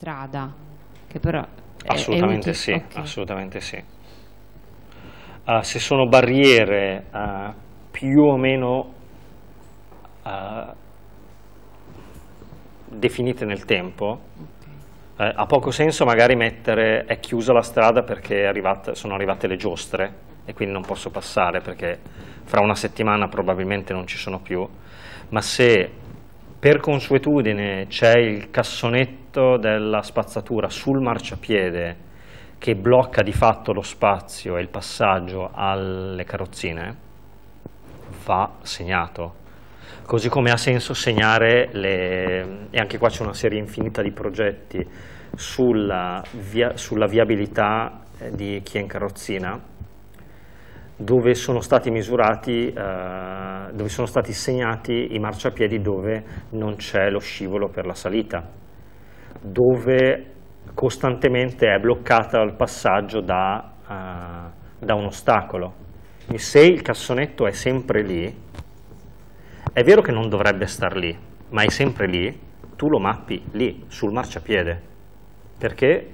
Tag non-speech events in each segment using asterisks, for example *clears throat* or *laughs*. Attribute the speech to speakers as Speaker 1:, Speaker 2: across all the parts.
Speaker 1: strada, che però è,
Speaker 2: assolutamente
Speaker 1: è
Speaker 2: sì,
Speaker 1: okay.
Speaker 2: assolutamente sì. Uh, se sono barriere uh, più o meno uh, definite nel tempo, okay. ha poco senso magari mettere è chiusa la strada perché arrivate, sono arrivate le giostre e quindi non posso passare perché fra una settimana probabilmente non ci sono più, ma se per consuetudine c'è il cassonetto della spazzatura sul marciapiede che blocca di fatto lo spazio e il passaggio alle carrozzine, va segnato. Così come ha senso segnare, le, e anche qua c'è una serie infinita di progetti sulla, via, sulla viabilità eh, di chi è in carrozzina, dove sono stati misurati, eh, dove sono stati segnati i marciapiedi dove non c'è lo scivolo per la salita, dove costantemente è bloccata il passaggio da, uh, da un ostacolo. E se il cassonetto è sempre lì, è vero che non dovrebbe star lì, ma è sempre lì, tu lo mappi lì, sul marciapiede, perché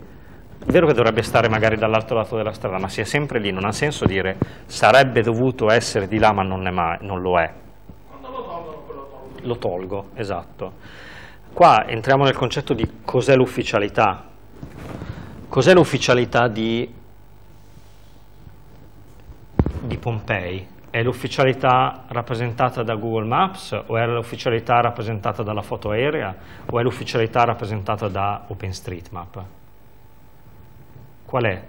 Speaker 2: è vero che dovrebbe stare magari dall'altro lato della strada, ma se è sempre lì, non ha senso dire sarebbe dovuto essere di là, ma non, mai, non lo è.
Speaker 3: Quando lo tolgono, quello tolgo.
Speaker 2: Lo tolgo, esatto. Qua entriamo nel concetto di cos'è l'ufficialità. Cos'è l'ufficialità di, di Pompei? È l'ufficialità rappresentata da Google Maps o è l'ufficialità rappresentata dalla foto aerea o è l'ufficialità rappresentata da OpenStreetMap? Qual è?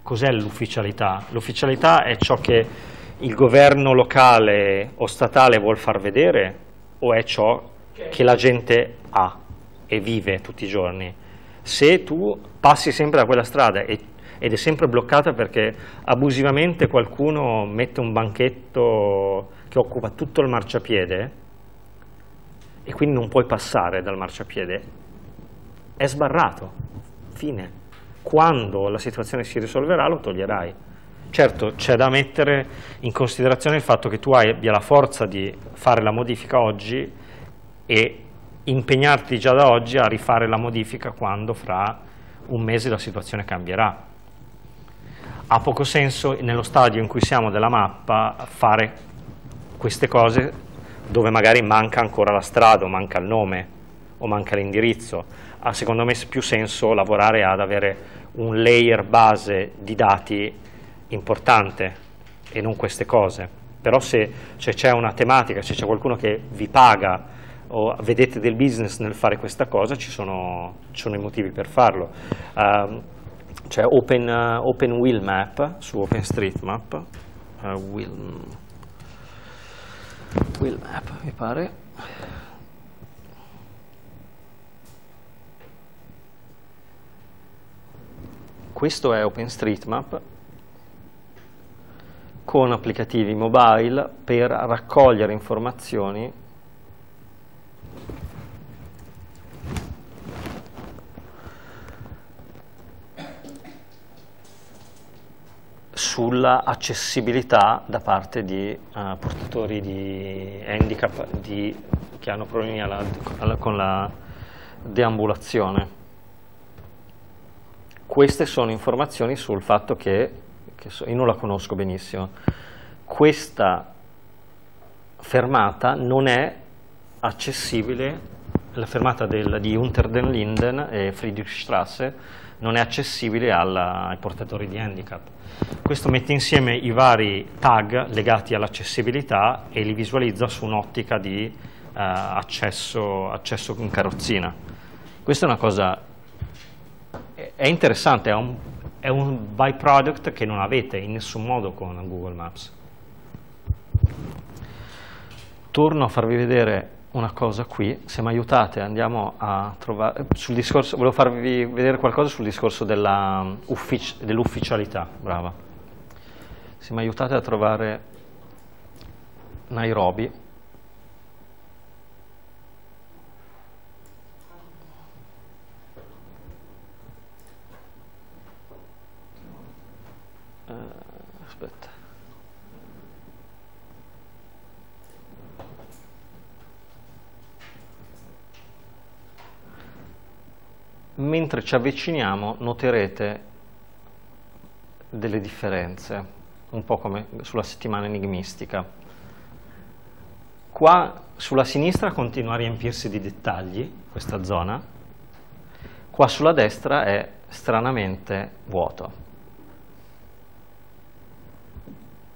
Speaker 2: Cos'è l'ufficialità? L'ufficialità è ciò che il governo locale o statale vuol far vedere o è ciò che la gente ha e vive tutti i giorni? Se tu passi sempre da quella strada e, ed è sempre bloccata perché abusivamente qualcuno mette un banchetto che occupa tutto il marciapiede e quindi non puoi passare dal marciapiede, è sbarrato, fine quando la situazione si risolverà lo toglierai. Certo, c'è da mettere in considerazione il fatto che tu abbia la forza di fare la modifica oggi e impegnarti già da oggi a rifare la modifica quando fra un mese la situazione cambierà. Ha poco senso nello stadio in cui siamo della mappa fare queste cose dove magari manca ancora la strada o manca il nome o manca l'indirizzo. Ha secondo me più senso lavorare ad avere un layer base di dati importante e non queste cose. Però se c'è una tematica, se c'è qualcuno che vi paga o vedete del business nel fare questa cosa, ci sono, ci sono i motivi per farlo. Uh, c'è Open, uh, Open Wheel Map su OpenStreetMap, uh, wheel, wheel Map mi pare. Questo è OpenStreetMap con applicativi mobile per raccogliere informazioni sulla accessibilità da parte di uh, portatori di handicap di, che hanno problemi alla, alla, con la deambulazione. Queste sono informazioni sul fatto che, che so, io non la conosco benissimo, questa fermata non è accessibile, la fermata del, di Unter den Linden e Friedrichstrasse non è accessibile alla, ai portatori di handicap. Questo mette insieme i vari tag legati all'accessibilità e li visualizza su un'ottica di uh, accesso, accesso in carrozzina. Questa è una cosa è interessante, è un, è un byproduct che non avete in nessun modo con Google Maps. Torno a farvi vedere una cosa qui, se mi aiutate andiamo a trovare, sul discorso, volevo farvi vedere qualcosa sul discorso dell'ufficialità, dell brava. Se mi aiutate a trovare Nairobi, mentre ci avviciniamo noterete delle differenze, un po' come sulla settimana enigmistica. Qua sulla sinistra continua a riempirsi di dettagli questa zona, qua sulla destra è stranamente vuoto.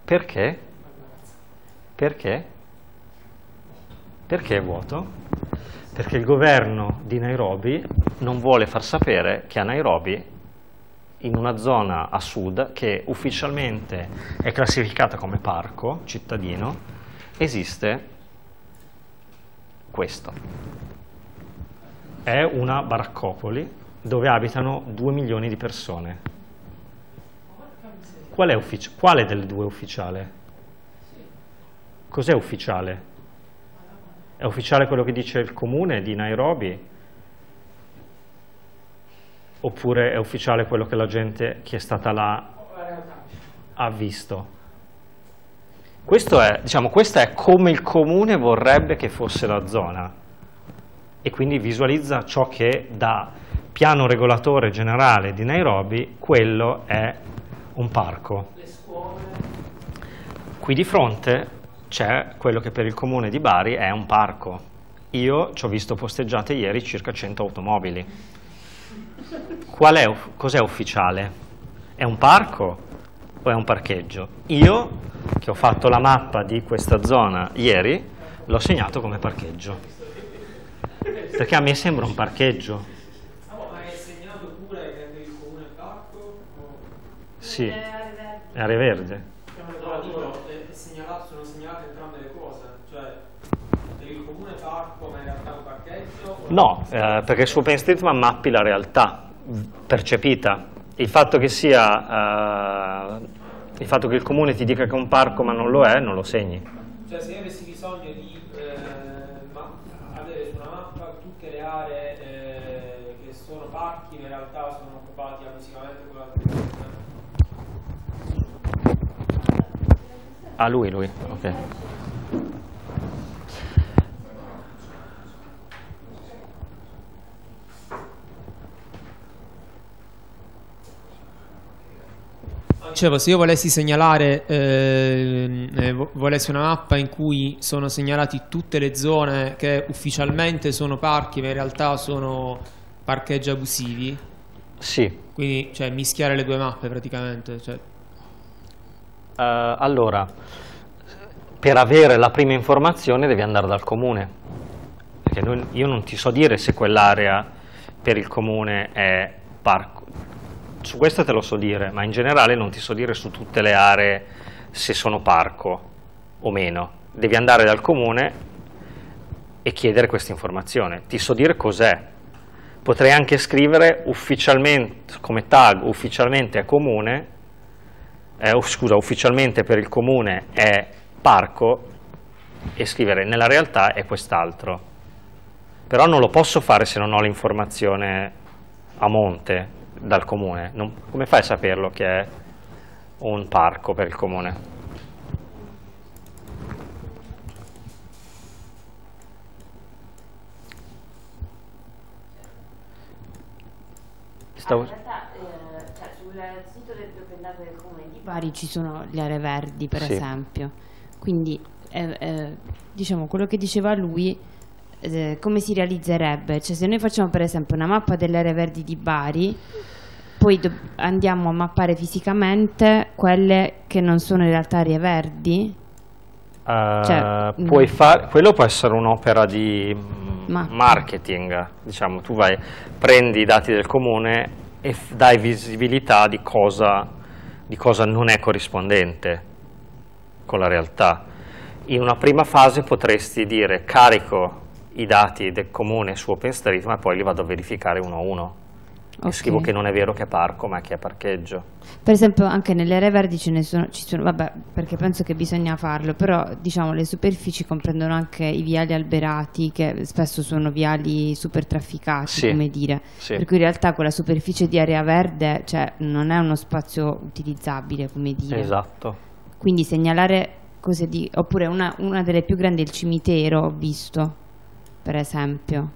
Speaker 2: Perché? Perché? Perché è vuoto? Perché il governo di Nairobi non vuole far sapere che a Nairobi, in una zona a sud che ufficialmente è classificata come parco cittadino, esiste questo. È una baraccopoli dove abitano 2 milioni di persone. Qual Quale delle due è ufficiale? Cos'è ufficiale? È ufficiale quello che dice il comune di Nairobi? Oppure è ufficiale quello che la gente che è stata là ha visto? Questo è, diciamo, questa è come il comune vorrebbe che fosse la zona e quindi visualizza ciò che da piano regolatore generale di Nairobi quello è un parco. Qui di fronte c'è quello che per il comune di Bari è un parco. Io ci ho visto posteggiate ieri circa 100 automobili. Qual è, cos'è ufficiale? È un parco o è un parcheggio? Io che ho fatto la mappa di questa zona ieri, l'ho segnato come parcheggio. Perché a me sembra un parcheggio.
Speaker 3: Ma è segnato pure che il comune parco?
Speaker 2: Sì, è area verde.
Speaker 3: No, dico, è segnalato, sono segnalate entrambe le cose, cioè per il comune parco ma in realtà è un parcheggio?
Speaker 2: No, eh, perché OpenStreetMap mappi la realtà percepita. Il fatto che sia eh, il fatto che il comune ti dica che è un parco ma non lo è, non lo segni.
Speaker 3: Cioè se io avessi bisogno di eh, avere su una mappa tutte le aree eh, che sono parchi in realtà sono occupati abusivamente con la
Speaker 2: Ah lui, lui, ok.
Speaker 4: Dicevo, se io volessi segnalare, eh, eh, volessi una mappa in cui sono segnalati tutte le zone che ufficialmente sono parchi, ma in realtà sono parcheggi abusivi.
Speaker 2: Sì.
Speaker 4: Quindi, cioè, mischiare le due mappe praticamente. Cioè.
Speaker 2: Uh, allora, per avere la prima informazione devi andare dal comune. Perché non, io non ti so dire se quell'area per il comune è parco su questo te lo so dire, ma in generale non ti so dire su tutte le aree se sono parco o meno. Devi andare dal comune e chiedere questa informazione. Ti so dire cos'è. Potrei anche scrivere ufficialmente, come tag, ufficialmente è comune, eh, scusa, ufficialmente per il comune è parco e scrivere nella realtà è quest'altro. Però non lo posso fare se non ho l'informazione a monte, dal comune. Non, come fai a saperlo che è un parco per il comune?
Speaker 1: Stavo... Ah, in realtà, eh, cioè, sul sito del comune di Bari ci sono le aree verdi, per sì. esempio. Quindi, eh, eh, diciamo, quello che diceva lui, eh, come si realizzerebbe? Cioè, se noi facciamo, per esempio, una mappa delle aree verdi di Bari, poi andiamo a mappare fisicamente quelle che non sono in realtà aree verdi?
Speaker 2: Uh, cioè, puoi mm. far, quello può essere un'opera di Ma. marketing, diciamo, tu vai, prendi i dati del comune e dai visibilità di cosa, di cosa non è corrispondente con la realtà. In una prima fase potresti dire carico i dati del comune su OpenStreetMap e poi li vado a verificare uno a uno. Okay. Scrivo che non è vero che è parco, ma che è parcheggio.
Speaker 1: Per esempio, anche nelle aree verdi ce ne sono, ci sono, vabbè, perché penso che bisogna farlo, però diciamo le superfici comprendono anche i viali alberati, che spesso sono viali super trafficati, sì. come dire. Sì. Per cui in realtà quella superficie di area verde cioè, non è uno spazio utilizzabile, come dire.
Speaker 2: Esatto.
Speaker 1: Quindi segnalare cose di... oppure una, una delle più grandi è il cimitero, ho visto, per esempio.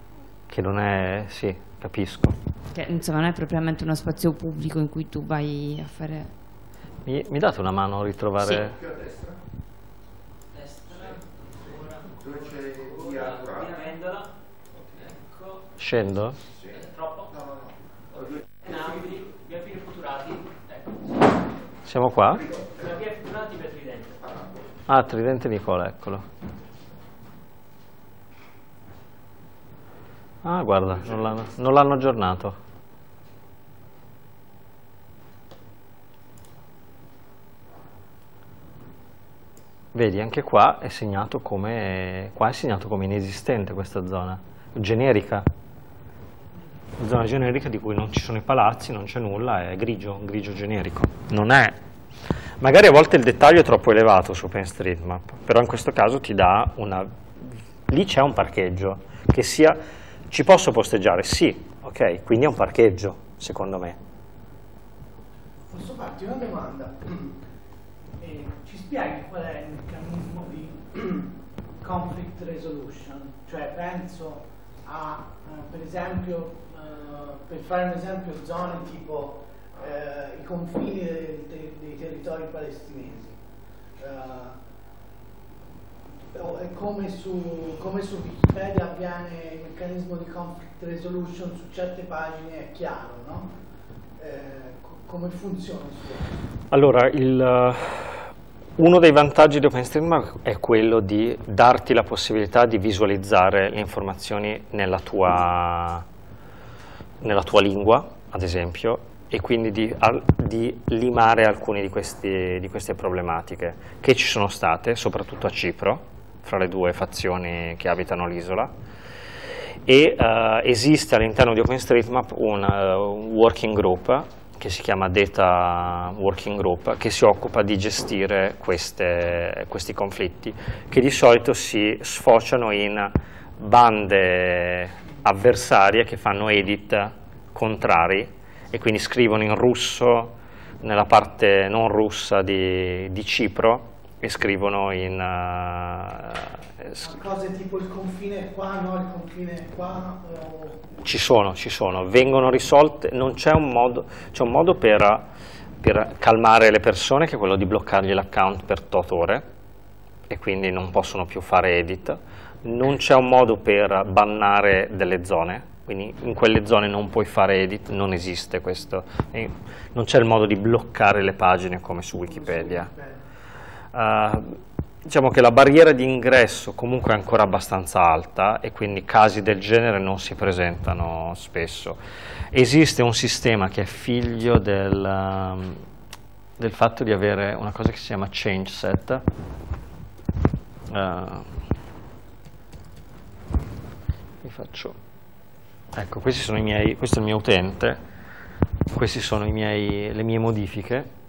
Speaker 2: Che non è... sì capisco.
Speaker 1: Che insomma non è propriamente uno spazio pubblico in cui tu vai a fare...
Speaker 2: Mi, mi date una mano a ritrovare?
Speaker 5: Più a destra,
Speaker 3: Destra,
Speaker 5: dove c'è via
Speaker 3: Vendola. Ecco.
Speaker 2: Scendo?
Speaker 3: Eh, Troppo?
Speaker 5: No, no, no.
Speaker 3: Napoli, via Pino Futurati. Ecco.
Speaker 2: Siamo qua?
Speaker 3: Via Pino Futurati, via Tridente.
Speaker 2: Ah, Tridente Nicola, eccolo. Ah, guarda, non l'hanno, aggiornato. Vedi, anche qua è segnato come, qua è segnato come inesistente questa zona, generica. Zona generica di cui non ci sono i palazzi, non c'è nulla, è grigio, grigio generico. Non è Magari a volte il dettaglio è troppo elevato su OpenStreetMap, però in questo caso ti dà una... Lì c'è un parcheggio, che sia... Ci posso posteggiare? Sì, ok, quindi è un parcheggio, secondo me.
Speaker 6: Posso farti una domanda? Eh, ci spieghi qual è il meccanismo di *clears throat* conflict resolution? Cioè penso a, eh, per esempio, eh, per fare un esempio, zone tipo eh, i confini dei, dei territori palestinesi. È come su, come su Wikipedia avviene il meccanismo di conflict resolution su certe pagine è chiaro, no? Eh, co- come funziona?
Speaker 2: Allora, il, eh, uno dei vantaggi di OpenStreetMap è quello di darti la possibilità di visualizzare le informazioni nella tua, nella tua lingua, ad esempio, e quindi di, al- di limare alcune di, questi- di queste problematiche che ci sono state, soprattutto a Cipro, fra le due fazioni che abitano l'isola. E eh, esiste all'interno di OpenStreetMap un, un working group che si chiama Data Working Group, che si occupa di gestire queste- questi conflitti, che di solito si sfociano in bande avversarie che fanno edit contrari e quindi scrivono in russo nella parte non russa di, di Cipro e scrivono in... s-
Speaker 6: Cose tipo il confine è qua, no, il confine è qua, o...
Speaker 2: Ci sono, ci sono, vengono risolte, non c'è un modo, c'è un modo per, per calmare le persone che è quello di bloccargli l'account per tot ore e quindi non possono più fare edit, non c'è un modo per bannare delle zone, quindi in quelle zone non puoi fare edit, non esiste questo, E non c'è il modo di bloccare le pagine come su Wikipedia. Eh, diciamo che la barriera di ingresso comunque è ancora abbastanza alta e quindi casi del genere non si presentano spesso. Esiste un sistema che è figlio del, um, del fatto di avere una cosa che si chiama change set. Vi faccio ecco questi sono i miei questo è il mio utente queste sono miei, le mie modifiche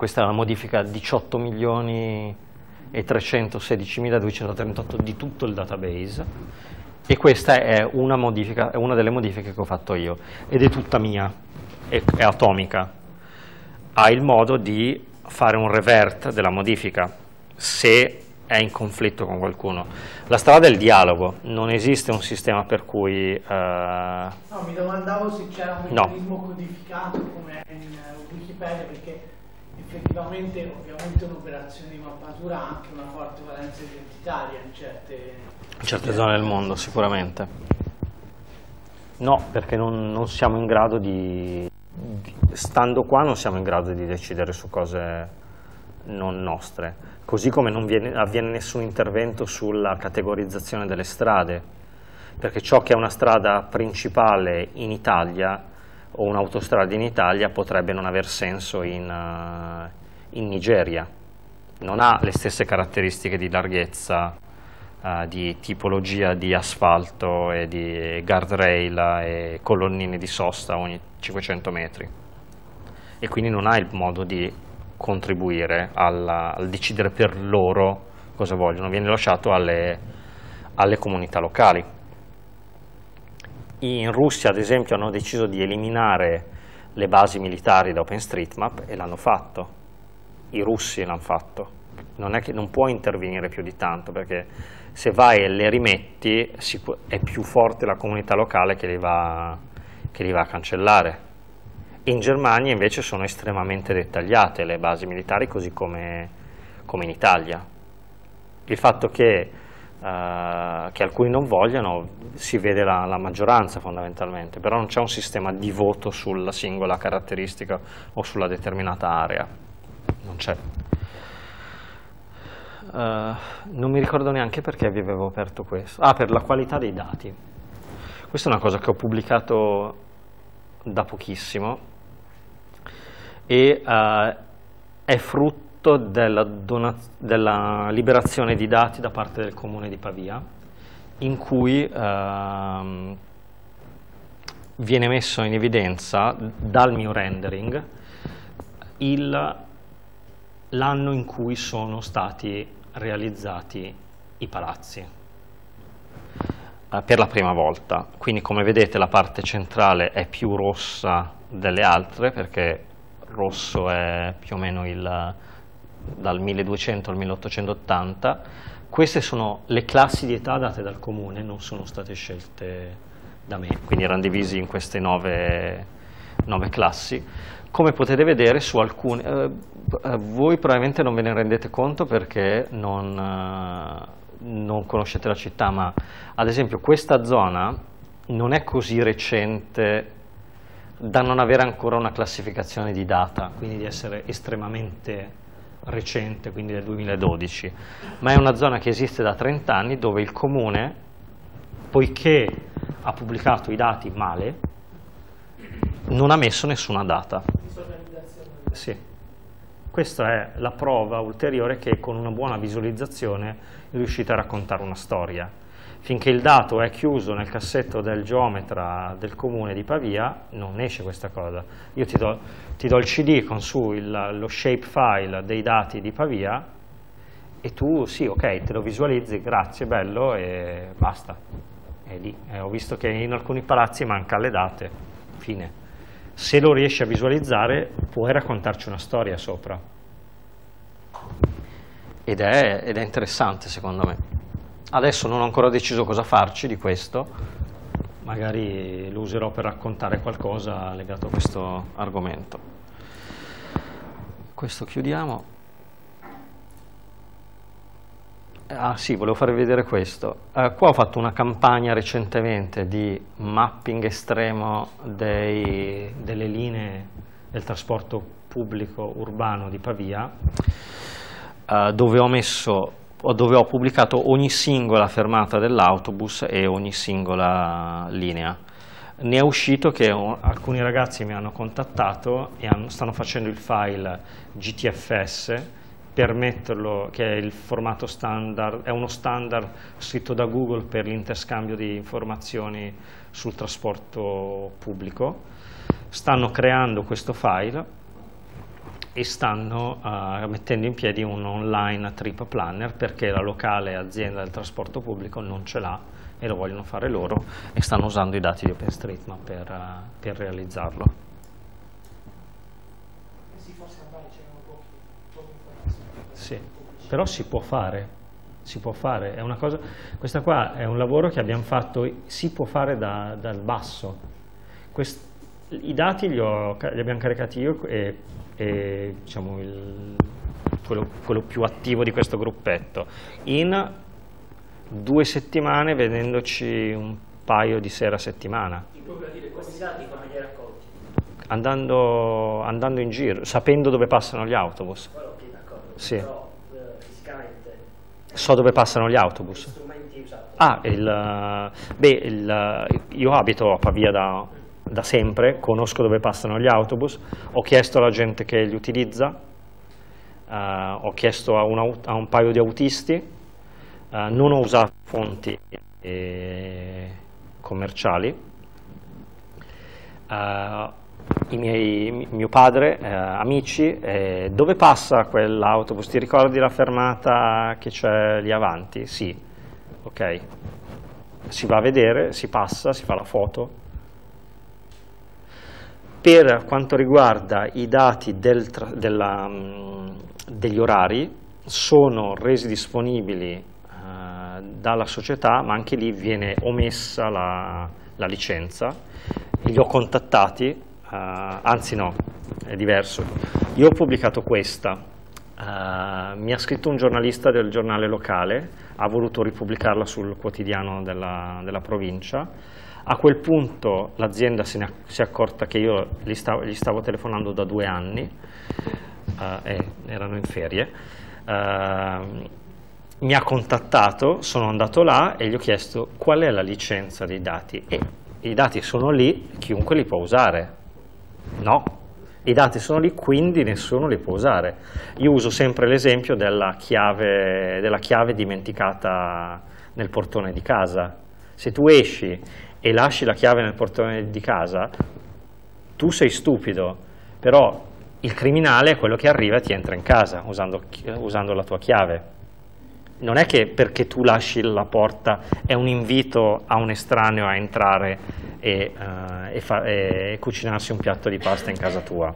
Speaker 2: questa è la modifica 18 milioni e 316.238 di tutto il database e questa è una, modifica, è una delle modifiche che ho fatto io ed è tutta mia, è, è atomica. Ha il modo di fare un revert della modifica se è in conflitto con qualcuno. La strada è il dialogo, non esiste un sistema per cui... eh,
Speaker 6: No, mi domandavo se c'era un
Speaker 2: No.
Speaker 6: meccanismo codificato come in Wikipedia, perché effettivamente ovviamente un'operazione di mappatura ha anche una forte valenza identitaria in certe,
Speaker 2: in certe zone del mondo sicuramente. No, perché non, non siamo in grado di, stando qua non siamo in grado di decidere su cose non nostre, così come non viene- avviene nessun intervento sulla categorizzazione delle strade, perché ciò che è una strada principale in Italia o un'autostrada in Italia potrebbe non aver senso in, eh, in Nigeria, non ha le stesse caratteristiche di larghezza eh, di tipologia di asfalto e di guardrail e colonnine di sosta ogni 500 metri. E quindi non ha il modo di contribuire alla- al decidere per loro cosa vogliono, viene lasciato alle, alle comunità locali. In Russia, ad esempio, hanno deciso di eliminare le basi militari da OpenStreetMap e l'hanno fatto. I russi l'hanno fatto non è che non può intervenire più di tanto perché se vai e le rimetti è più forte la comunità locale che li va, che li va a cancellare. In Germania invece sono estremamente dettagliate le basi militari così come, come in Italia. Il fatto che, uh, che, alcuni non vogliano si vede la, la maggioranza fondamentalmente, però non c'è un sistema di voto sulla singola caratteristica o sulla determinata area. Non c'è. Uh, non mi ricordo neanche perché vi avevo aperto questo. Ah, per la qualità dei dati. Questa è una cosa che ho pubblicato da pochissimo e uh, è frutto della, della, liberazione di dati da parte del comune di Pavia in cui uh, viene messo in evidenza dal mio rendering l'anno in cui sono stati realizzati i palazzi eh, per la prima volta. Quindi come vedete la parte centrale è più rossa delle altre perché rosso è più o meno il, dal 1200 al 1880. Queste sono le classi di età date dal comune, non sono state scelte da me, quindi erano divisi in queste nove, nove classi. Come potete vedere su alcune, eh, eh, voi probabilmente non ve ne rendete conto perché non, eh, non conoscete la città, ma ad esempio questa zona non è così recente da non avere ancora una classificazione di data, quindi di essere estremamente recente, quindi del 2012, ma è una zona che esiste da 30 anni dove il comune, poiché ha pubblicato i dati male, non ha messo nessuna data. Sì. Questa è la prova ulteriore che con una buona visualizzazione riuscite a raccontare una storia. Finché il dato è chiuso nel cassetto del geometra del comune di Pavia, non esce questa cosa. Io ti do, ti do il CD con su il, lo shapefile dei dati di Pavia e tu, sì, ok, te lo visualizzi, grazie, bello, e basta. È lì. Eh, ho visto che in alcuni palazzi manca le date, fine se lo riesci a visualizzare puoi raccontarci una storia sopra. Ed è, ed è interessante secondo me. Adesso non ho ancora deciso cosa farci di questo, magari lo userò per raccontare qualcosa legato a questo argomento. Questo chiudiamo. Ah sì, volevo farvi vedere questo. Uh, qua ho fatto una campagna recentemente di mapping estremo dei, delle linee del trasporto pubblico urbano di Pavia, uh, dove ho messo dove ho pubblicato ogni singola fermata dell'autobus e ogni singola linea. Ne è uscito che alcuni ragazzi mi hanno contattato e hanno, stanno facendo il file GTFS per metterlo, che è il formato standard, è uno standard scritto da Google per l'interscambio di informazioni sul trasporto pubblico. Stanno creando questo file e stanno uh, mettendo in piedi un online trip planner perché la locale azienda del trasporto pubblico non ce l'ha e lo vogliono fare loro e stanno usando i dati di OpenStreetMap per, uh, per realizzarlo. Sì, però si può fare, si può fare, è una cosa, questa qua è un lavoro che abbiamo fatto, si può fare da, dal basso. Quest, I dati li, ho, li, abbiamo caricati io e, e diciamo il, quello, quello più attivo di questo gruppetto. In due settimane vedendoci un paio di sera a settimana. Questi dati come li hai raccolti? Andando, andando, in giro, sapendo dove passano gli autobus. Sì. Però, eh, fisicamente. So dove passano gli autobus. Strumenti usati. Ah, il, beh, il, io abito a Pavia da, da, sempre, conosco dove passano gli autobus, ho chiesto alla gente che li utilizza, uh, ho chiesto a, una, a, un paio di autisti, uh, non ho usato fonti eh, commerciali. Uh, miei, mio padre, eh, amici, eh, dove passa quell'autobus? Ti ricordi la fermata che c'è lì avanti? Sì, ok. Si va a vedere, si passa, si fa la foto. Per quanto riguarda i dati del della, mm, degli orari, sono resi disponibili eh, dalla società, ma anche lì viene omessa la, la licenza. Li ho contattati, eh, anzi no, è diverso. Io ho pubblicato questa, eh, mi ha scritto un giornalista del giornale locale, ha voluto ripubblicarla sul quotidiano della, della provincia. A quel punto l'azienda si, è accorta che io gli stavo, gli stavo telefonando da due anni, eh, erano in ferie, eh, mi ha contattato, sono andato là e gli ho chiesto qual è la licenza dei dati e i dati sono lì, chiunque li può usare. No, i dati sono lì, quindi nessuno li può usare. Io uso sempre l'esempio della della chiave dimenticata nel portone di casa. Se tu esci e lasci la chiave nel portone di casa, tu sei stupido, però il criminale è quello che arriva e ti entra in casa usando, usando la tua chiave. Non è che perché tu lasci la porta è un invito a un estraneo a entrare e, uh, e, fa, e cucinarsi un piatto di pasta in casa tua.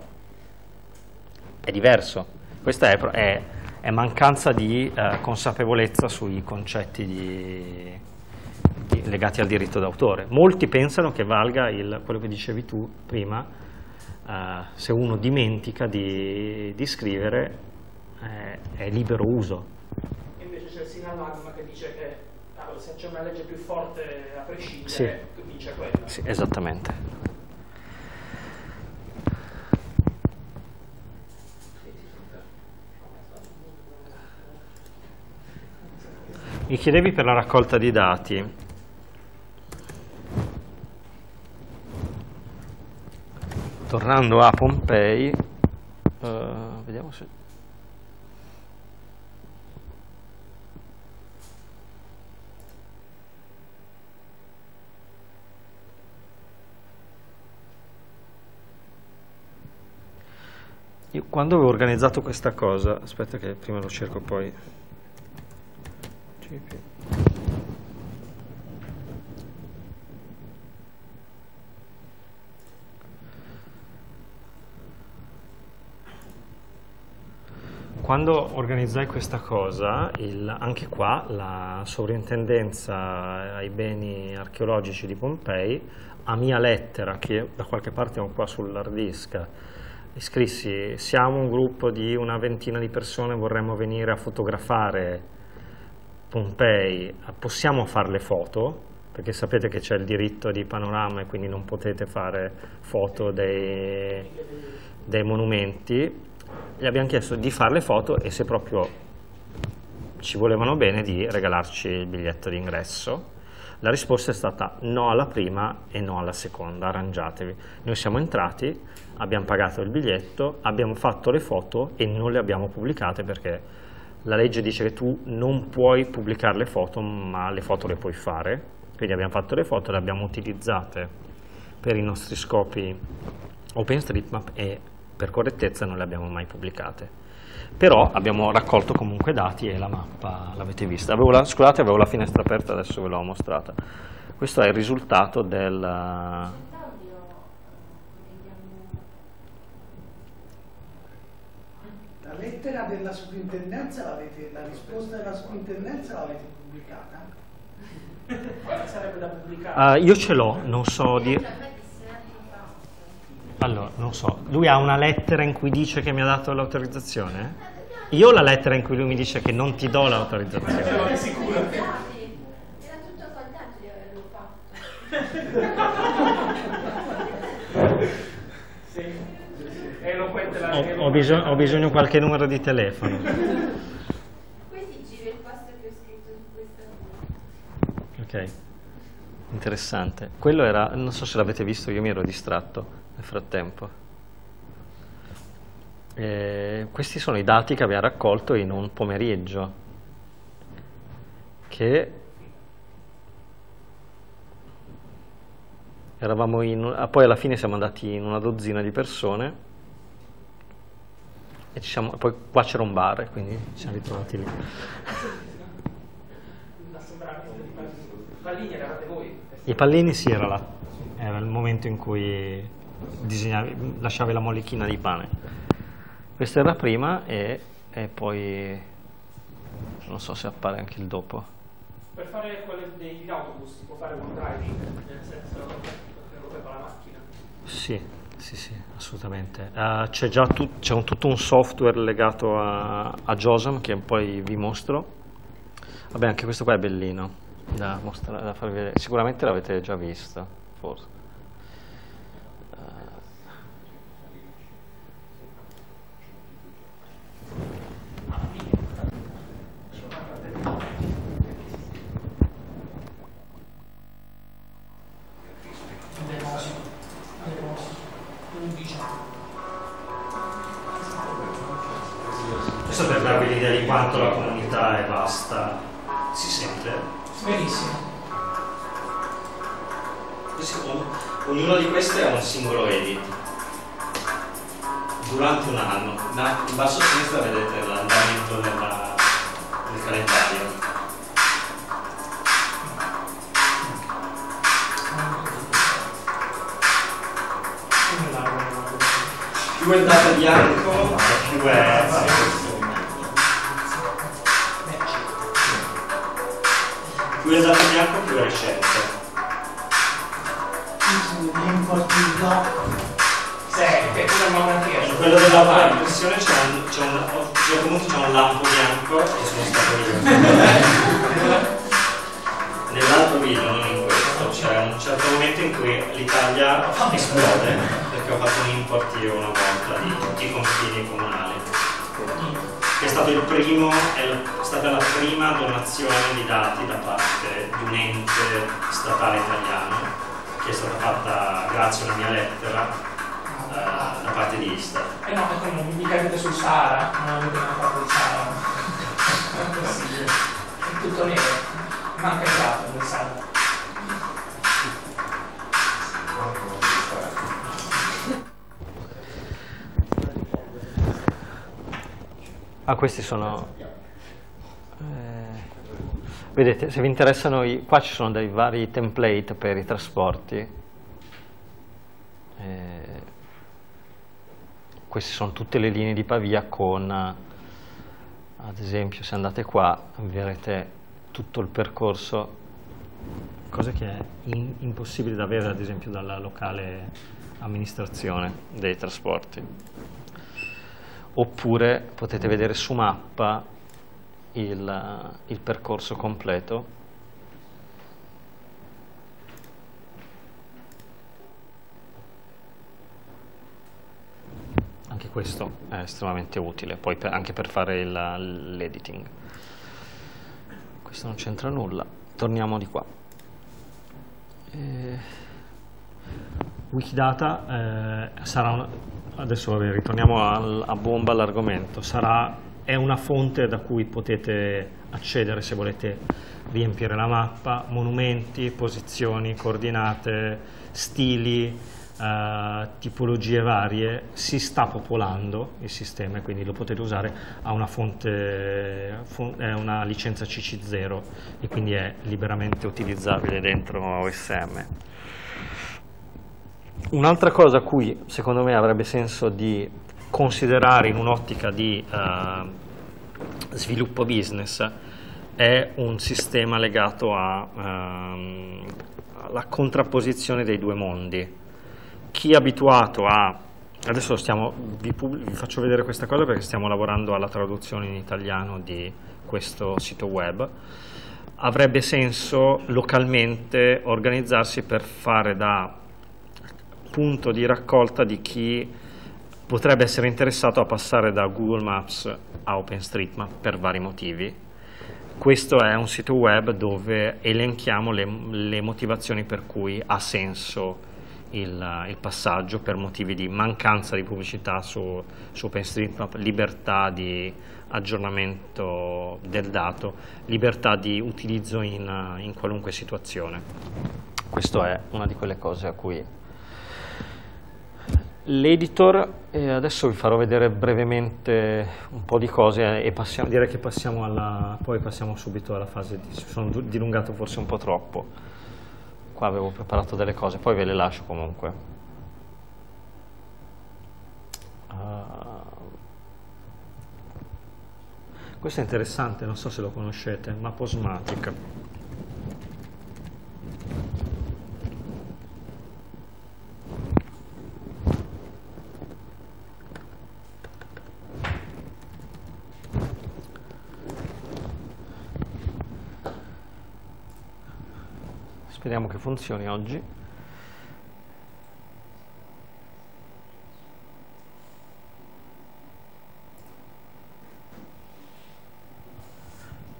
Speaker 2: È diverso. Questa è, è, è mancanza di uh, consapevolezza sui concetti di, di, legati al diritto d'autore. Molti pensano che valga il, quello che dicevi tu prima, Uh, se uno dimentica di, di scrivere eh, è libero uso.
Speaker 3: Invece c'è il sinalagma che dice che allora, se c'è una legge più forte a prescindere,
Speaker 2: sì.
Speaker 3: vince quella.
Speaker 2: Sì, esattamente. Mi chiedevi per la raccolta di dati. Tornando a Pompei, uh, vediamo se... Io quando avevo organizzato questa cosa, aspetta che prima lo cerco poi. Quando organizzai questa cosa, il, anche qua la sovrintendenza ai beni archeologici di Pompei, a mia lettera, che da qualche parte ho qua sull'hard disk, scrissi siamo un gruppo di una ventina di persone, vorremmo venire a fotografare Pompei, possiamo fare le foto? Perché sapete che c'è il diritto di panorama e quindi non potete fare foto dei, dei monumenti gli abbiamo chiesto di fare le foto e se proprio ci volevano bene di regalarci il biglietto d'ingresso. La risposta è stata no alla prima e no alla seconda, arrangiatevi. Noi siamo entrati, abbiamo pagato il biglietto, abbiamo fatto le foto e non le abbiamo pubblicate perché la legge dice che tu non puoi pubblicare le foto ma le foto le puoi fare. Quindi abbiamo fatto le foto, le abbiamo utilizzate per i nostri scopi OpenStreetMap e per correttezza non le abbiamo mai pubblicate. Però abbiamo raccolto comunque dati e la mappa l'avete vista. Avevo la, scusate, avevo la finestra aperta, adesso ve l'ho mostrata. Questo è il risultato del... La
Speaker 6: lettera della sovrintendenza l'avete, la risposta della sovrintendenza l'avete pubblicata?
Speaker 3: sarebbe da pubblicare?
Speaker 2: Uh, io ce l'ho, non so dire... Allora, non so, lui ha una lettera in cui dice che mi ha dato l'autorizzazione? Io ho la lettera in cui lui mi dice che non ti do l'autorizzazione.
Speaker 3: Era sicuro.
Speaker 7: Era tutto contento di averlo fatto.
Speaker 3: sì. È
Speaker 2: ho, ho, bisogno, ho bisogno di qualche numero di telefono.
Speaker 7: Questi giro il posto che ho scritto su questa
Speaker 2: Ok, interessante. Quello era, non so se l'avete visto, io mi ero distratto nel frattempo. Eh, questi sono i dati che abbiamo raccolto in un pomeriggio che eravamo in, ah, poi alla fine siamo andati in una dozzina di persone e siamo, poi qua c'era un bar quindi ci siamo ritrovati lì
Speaker 3: pallini eravate voi?
Speaker 2: i pallini sì era, la, era il momento in cui disegnavi, lasciavi la mollichina di pane. Questa era prima e, e poi non so se appare anche il dopo.
Speaker 3: Per fare quelle degli autobus si può fare con driving, nel senso che lo con la macchina.
Speaker 2: Sì, sì, sì, assolutamente. Eh, c'è già tut- c'è un- tutto un software legato a, a JOSM che poi vi mostro. Vabbè, anche questo qua è bellino da, mostrare, da farvi vedere. Sicuramente l'avete già visto, forse. Quanto la comunità è vasta. Si sente?
Speaker 3: Benissimo.
Speaker 2: Ognuno di questi è un singolo edit. Durante un anno. In basso a sinistra vedete l'andamento del calendario. Più è il dato bianco, più è... Più bianco, più è recente.
Speaker 6: L'import di doc.
Speaker 3: Sì, che tu non
Speaker 2: quello della impressione c'è un, c'è un, un certo punto c'è un lampo bianco che sono stato io. *laughs* Nell'altro video, non in questo, c'è un certo momento in cui l'Italia esplode perché ho fatto un import io una volta di tutti i confini comunali. Stato il primo, è stata la prima donazione di dati da parte di un ente statale italiano che è stata fatta grazie a una mia lettera eh, da parte di Istat.
Speaker 3: Eh no, ecco, non mi capite sul Sahara, non avete mai fatto di Sahara. Non *laughs* è possibile. È tutto nero. Manca il gatto
Speaker 2: Ah, questi sono... eh, vedete, se vi interessano, i- qua ci sono dei vari template per i trasporti. Eh, queste sono tutte le linee di Pavia con, ad esempio, se andate qua, vedrete tutto il percorso, cosa che è in- impossibile da avere, ad esempio, dalla locale amministrazione dei trasporti oppure potete vedere su mappa il, il percorso completo. Anche questo è estremamente utile, poi per- anche per fare l'editing. Questo non c'entra nulla. Torniamo di qua. Eh, Wikidata eh, sarà una- adesso ritorniamo al- a bomba all'argomento, è una fonte da cui potete accedere se volete riempire la mappa, monumenti, posizioni, coordinate, stili, eh, tipologie varie, si sta popolando il sistema e quindi lo potete usare, ha una fonte, fon- è una licenza CC0 e quindi è liberamente utilizzabile dentro OSM. Un'altra cosa a cui secondo me avrebbe senso di considerare in un'ottica di eh, sviluppo business è un sistema legato a, ehm, alla contrapposizione dei due mondi. Chi è abituato a... Adesso stiamo, vi, vi faccio vedere questa cosa perché stiamo lavorando alla traduzione in italiano di questo sito web. Avrebbe senso localmente organizzarsi per fare da punto di raccolta di chi potrebbe essere interessato a passare da Google Maps a OpenStreetMap per vari motivi. Questo è un sito web dove elenchiamo le, le motivazioni per cui ha senso il, il passaggio per motivi di mancanza di pubblicità su, su OpenStreetMap, libertà di aggiornamento del dato, libertà di utilizzo in, in qualunque situazione. Questa è una di quelle cose a cui L'editor, eh, adesso vi farò vedere brevemente un po' di cose e passiamo, direi che passiamo alla, poi passiamo subito alla fase di, sono dilungato forse un po' troppo, qua avevo preparato delle cose, poi ve le lascio comunque. Ah. Questo è interessante, non so se lo conoscete, Maposmatic. Che funzioni oggi.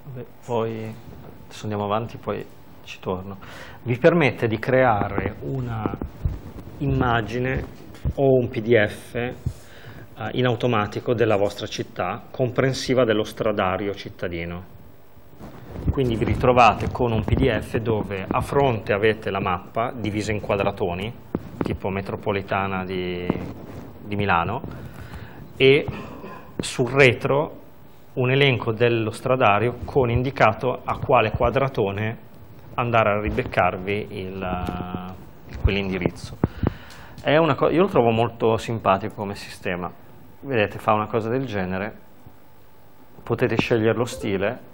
Speaker 2: Vabbè, poi adesso andiamo avanti, poi ci torno. Vi permette di creare una immagine o un PDF eh, in automatico della vostra città, comprensiva dello stradario cittadino. Quindi vi ritrovate con un PDF dove a fronte avete la mappa divisa in quadratoni, tipo metropolitana di, di Milano, e sul retro un elenco dello stradario con indicato a quale quadratone andare a ribeccarvi il, quell'indirizzo. io lo trovo molto simpatico come sistema. Vedete, fa una cosa del genere, potete scegliere lo stile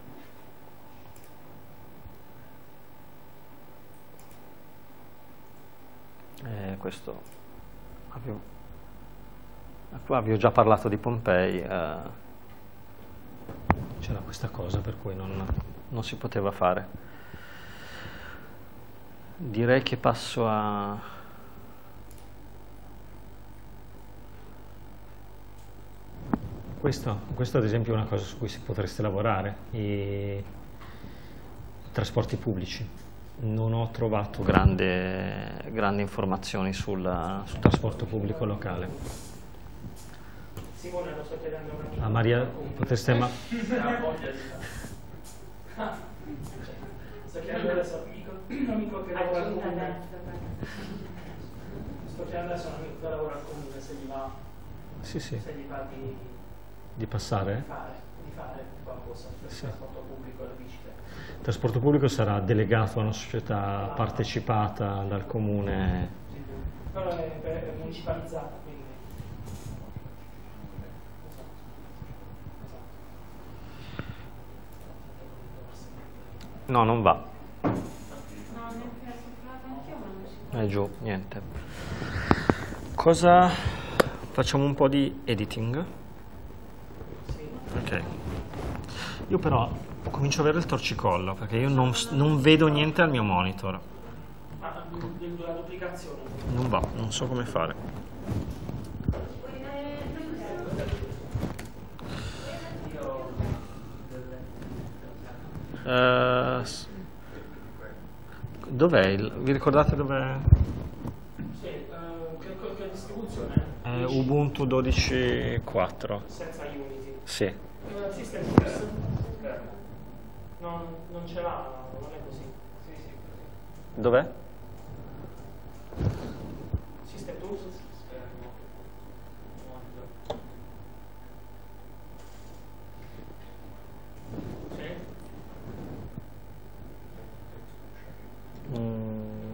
Speaker 2: eh, questo qua vi ho già parlato di Pompei eh, c'era questa cosa per cui non, non, si poteva fare. Direi che passo a questo, questo ad esempio è una cosa su cui si potreste lavorare i trasporti pubblici non ho trovato grande, grandi informazioni sul, sul, trasporto pubblico locale.
Speaker 8: Simone, lo sto chiedendo
Speaker 2: a Maria, potreste... Ma...
Speaker 8: sto chiedendo adesso un amico che lavora al comune. Sto chiedendo adesso un amico che lavora al comune se gli va,
Speaker 2: sì, sì.
Speaker 8: Se gli va di,
Speaker 2: di passare?
Speaker 8: Di fare, di fare qualcosa per il trasporto pubblico e la bici.
Speaker 2: Il trasporto pubblico sarà delegato a una società partecipata dal comune.
Speaker 8: No, è municipalizzata, quindi.
Speaker 2: No, non va. È giù, niente. Cosa facciamo un po' di editing? Ok. Io però comincio ad avere il torcicollo perché io non, non vedo niente al mio monitor. Non va, non so come fare. Uh, dov'è il... vi ricordate dov'è?
Speaker 8: Sì, uh, che, che, distribuzione?
Speaker 2: È Ubuntu 12.4
Speaker 8: Senza Unity?
Speaker 2: Sì.
Speaker 8: Uh, system non, non ce l'ha, non è così. Sì, sì, così.
Speaker 2: Dov'è?
Speaker 8: System Tools? Sì.
Speaker 2: Mm.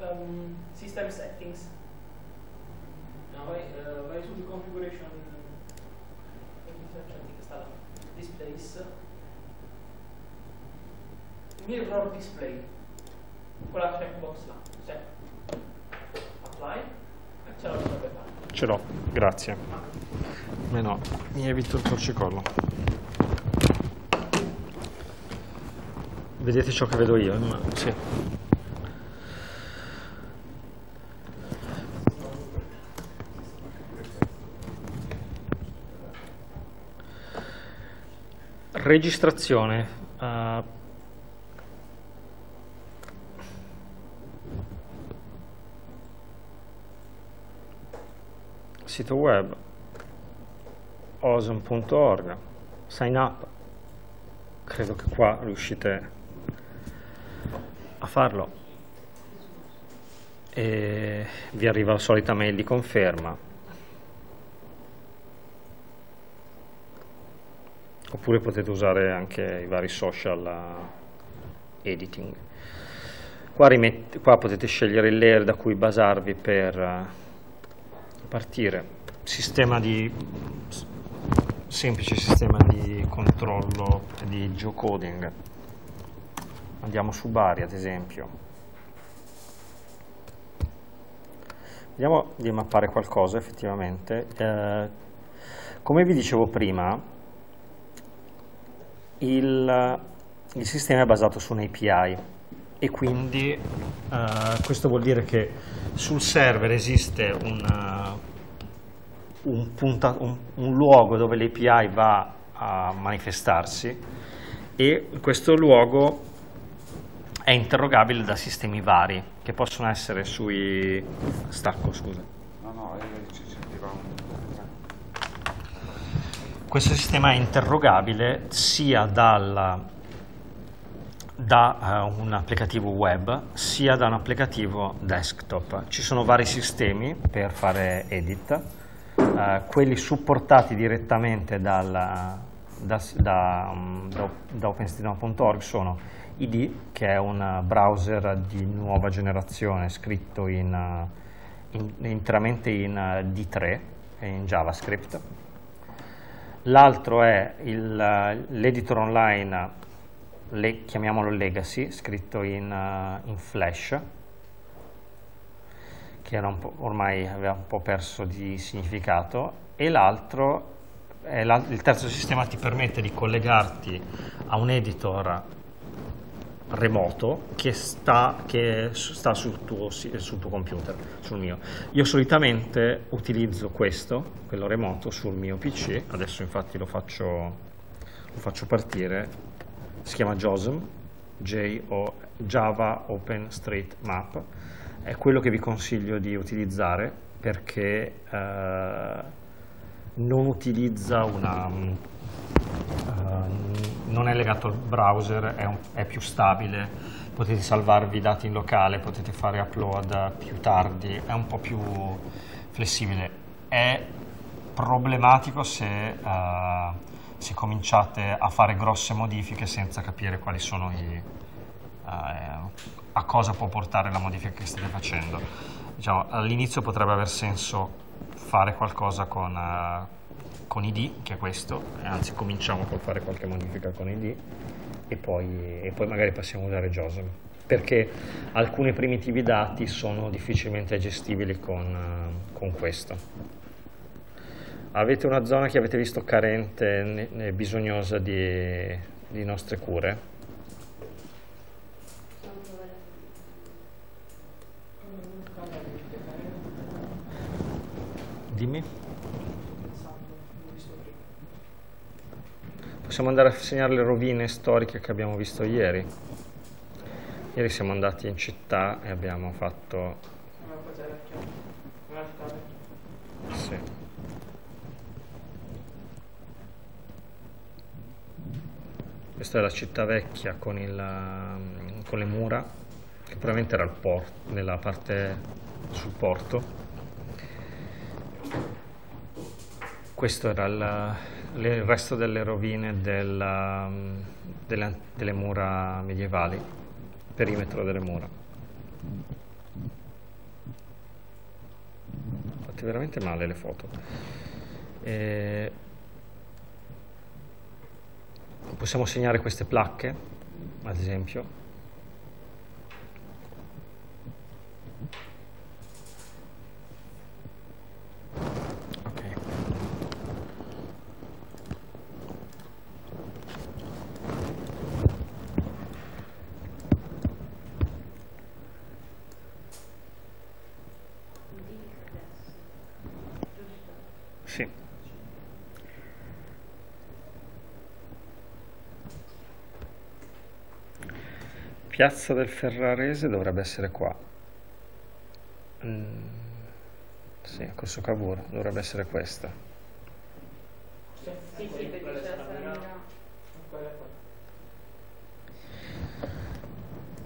Speaker 8: Um, system settings. No, vai, uh, vai su configuration displays mirror display. Quella checkbox là. Sì. apply. E ce fare.
Speaker 2: Ce l'ho grazie. Ah. no mi evito il torcicollo. Vedete ciò che vedo io ma sì registrazione uh, sito web awesome.org sign up. Credo che qua riuscite a farlo. E vi arriva la solita mail di conferma oppure potete usare anche i vari social uh, editing. Qua, qua, potete scegliere il layer da cui basarvi per uh, partire. sistema di semplice sistema di controllo di geocoding. Andiamo su Bari ad esempio. Vediamo di mappare qualcosa effettivamente. Eh, come vi dicevo prima, il, il sistema è basato su un API e quindi uh, questo vuol dire che sul server esiste un, uh, un, punta, un, un luogo dove l'API va a manifestarsi e questo luogo è interrogabile da sistemi vari che possono essere sui stacco scusa no no eh, ci sentiva un questo sistema è interrogabile sia dal da uh, un applicativo web sia da un applicativo desktop. Ci sono vari sistemi per fare edit, uh, quelli supportati direttamente dal, da, da, um, da, OpenStreetMap.org sono ID, che è un browser di nuova generazione scritto in, uh, in, interamente in D3 e in JavaScript. L'altro è l'editor online le, chiamiamolo legacy, scritto in, uh, in flash, che ormai aveva un po' perso di significato, e l'altro, il terzo sistema ti permette di collegarti a un editor remoto che sta, che sta sul, tuo, sul, tuo, computer, sul mio. Io solitamente utilizzo questo, quello remoto, sul mio PC, adesso infatti lo faccio, lo faccio partire. Si chiama JOSM, J-O, Java OpenStreetMap, è quello che vi consiglio di utilizzare perché eh, non utilizza una... Uh, non è legato al browser, è, un, è, più stabile, potete salvarvi i dati in locale, potete fare upload più tardi, è un po' più flessibile. È problematico se uh, se cominciate a fare grosse modifiche senza capire quali sono i, uh, a cosa può portare la modifica che state facendo. Diciamo, all'inizio potrebbe aver senso fare qualcosa con, uh, con id, che è questo, anzi cominciamo col fare qualche modifica con id e poi, e poi magari passiamo a usare JOSM perché alcuni primitivi dati sono difficilmente gestibili con, uh, con questo avete una zona che avete visto carente e bisognosa di, di nostre cure? Dimmi. Possiamo andare a segnare le rovine storiche che abbiamo visto ieri. Ieri siamo andati in città e abbiamo fatto... Sì. Questa è la città vecchia con, il, con le mura, che probabilmente era il porto, nella parte sul porto. Questo era il, il resto delle rovine della, mm, delle, mura medievali, il perimetro delle mura. Fatte veramente male le foto. E possiamo segnare queste placche, ad esempio. Piazza del Ferrarese dovrebbe essere qua. Mm, sì, Corso Cavour dovrebbe essere questa.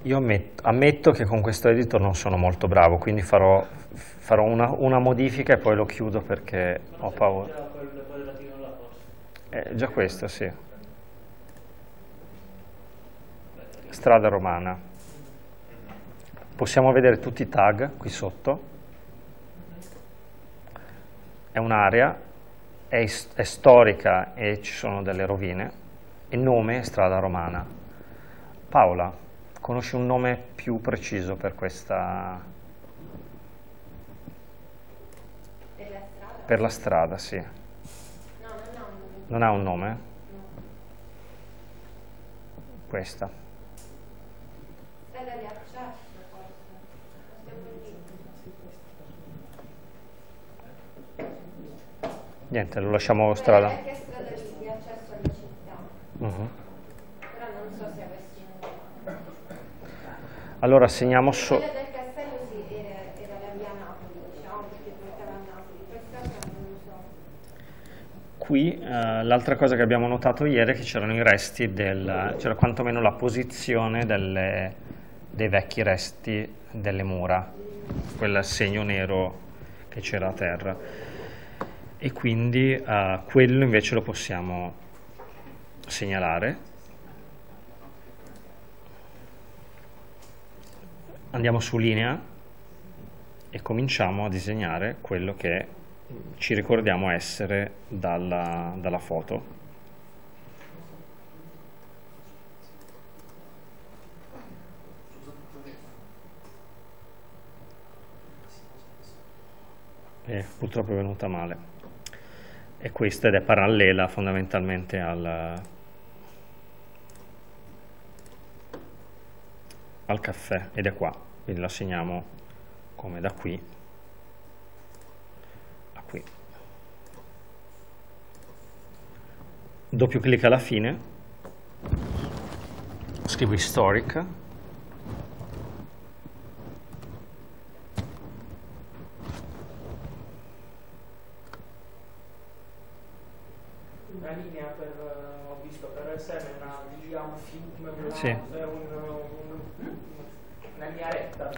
Speaker 2: Io ammetto, ammetto, che con questo editor non sono molto bravo, quindi farò, farò una, una, modifica e poi lo chiudo perché ho paura. È già questo, sì. Strada romana. Possiamo vedere tutti i tag qui sotto. è un'area, è, è storica e ci sono delle rovine, il nome è strada romana. Paola, conosci un nome più preciso per questa...
Speaker 7: Per la strada?
Speaker 2: per la strada, sì.
Speaker 7: No, non ha un nome.
Speaker 2: Non ha un nome?
Speaker 7: No.
Speaker 2: Questa.
Speaker 7: Stiamo lì.
Speaker 2: Niente, lo lasciamo strada.
Speaker 7: Che strada di, accesso alla città.
Speaker 2: Mhm.
Speaker 7: Però non so se avessi.
Speaker 2: Allora segniamo so-
Speaker 7: Quella del castello sì, era, era la via Napoli, diciamo, perché portava a Napoli. Quest'altra non lo so.
Speaker 2: Qui eh, l'altra cosa che abbiamo notato ieri è che c'erano i resti del, c'era quantomeno la posizione delle- dei vecchi resti delle mura, quel segno nero che c'era a terra. E quindi eh, quello invece lo possiamo segnalare. Andiamo su linea e cominciamo a disegnare quello che ci ricordiamo essere dalla, dalla foto. E purtroppo è venuta male. E questa ed è parallela fondamentalmente al, al caffè ed è qua, quindi la segniamo come da qui a qui. Doppio clic alla fine, scrivo historic,
Speaker 3: Una linea per, eh, ho visto, per essere una, diciamo, un film, una,
Speaker 2: Sì.
Speaker 3: un- un- una linea retta.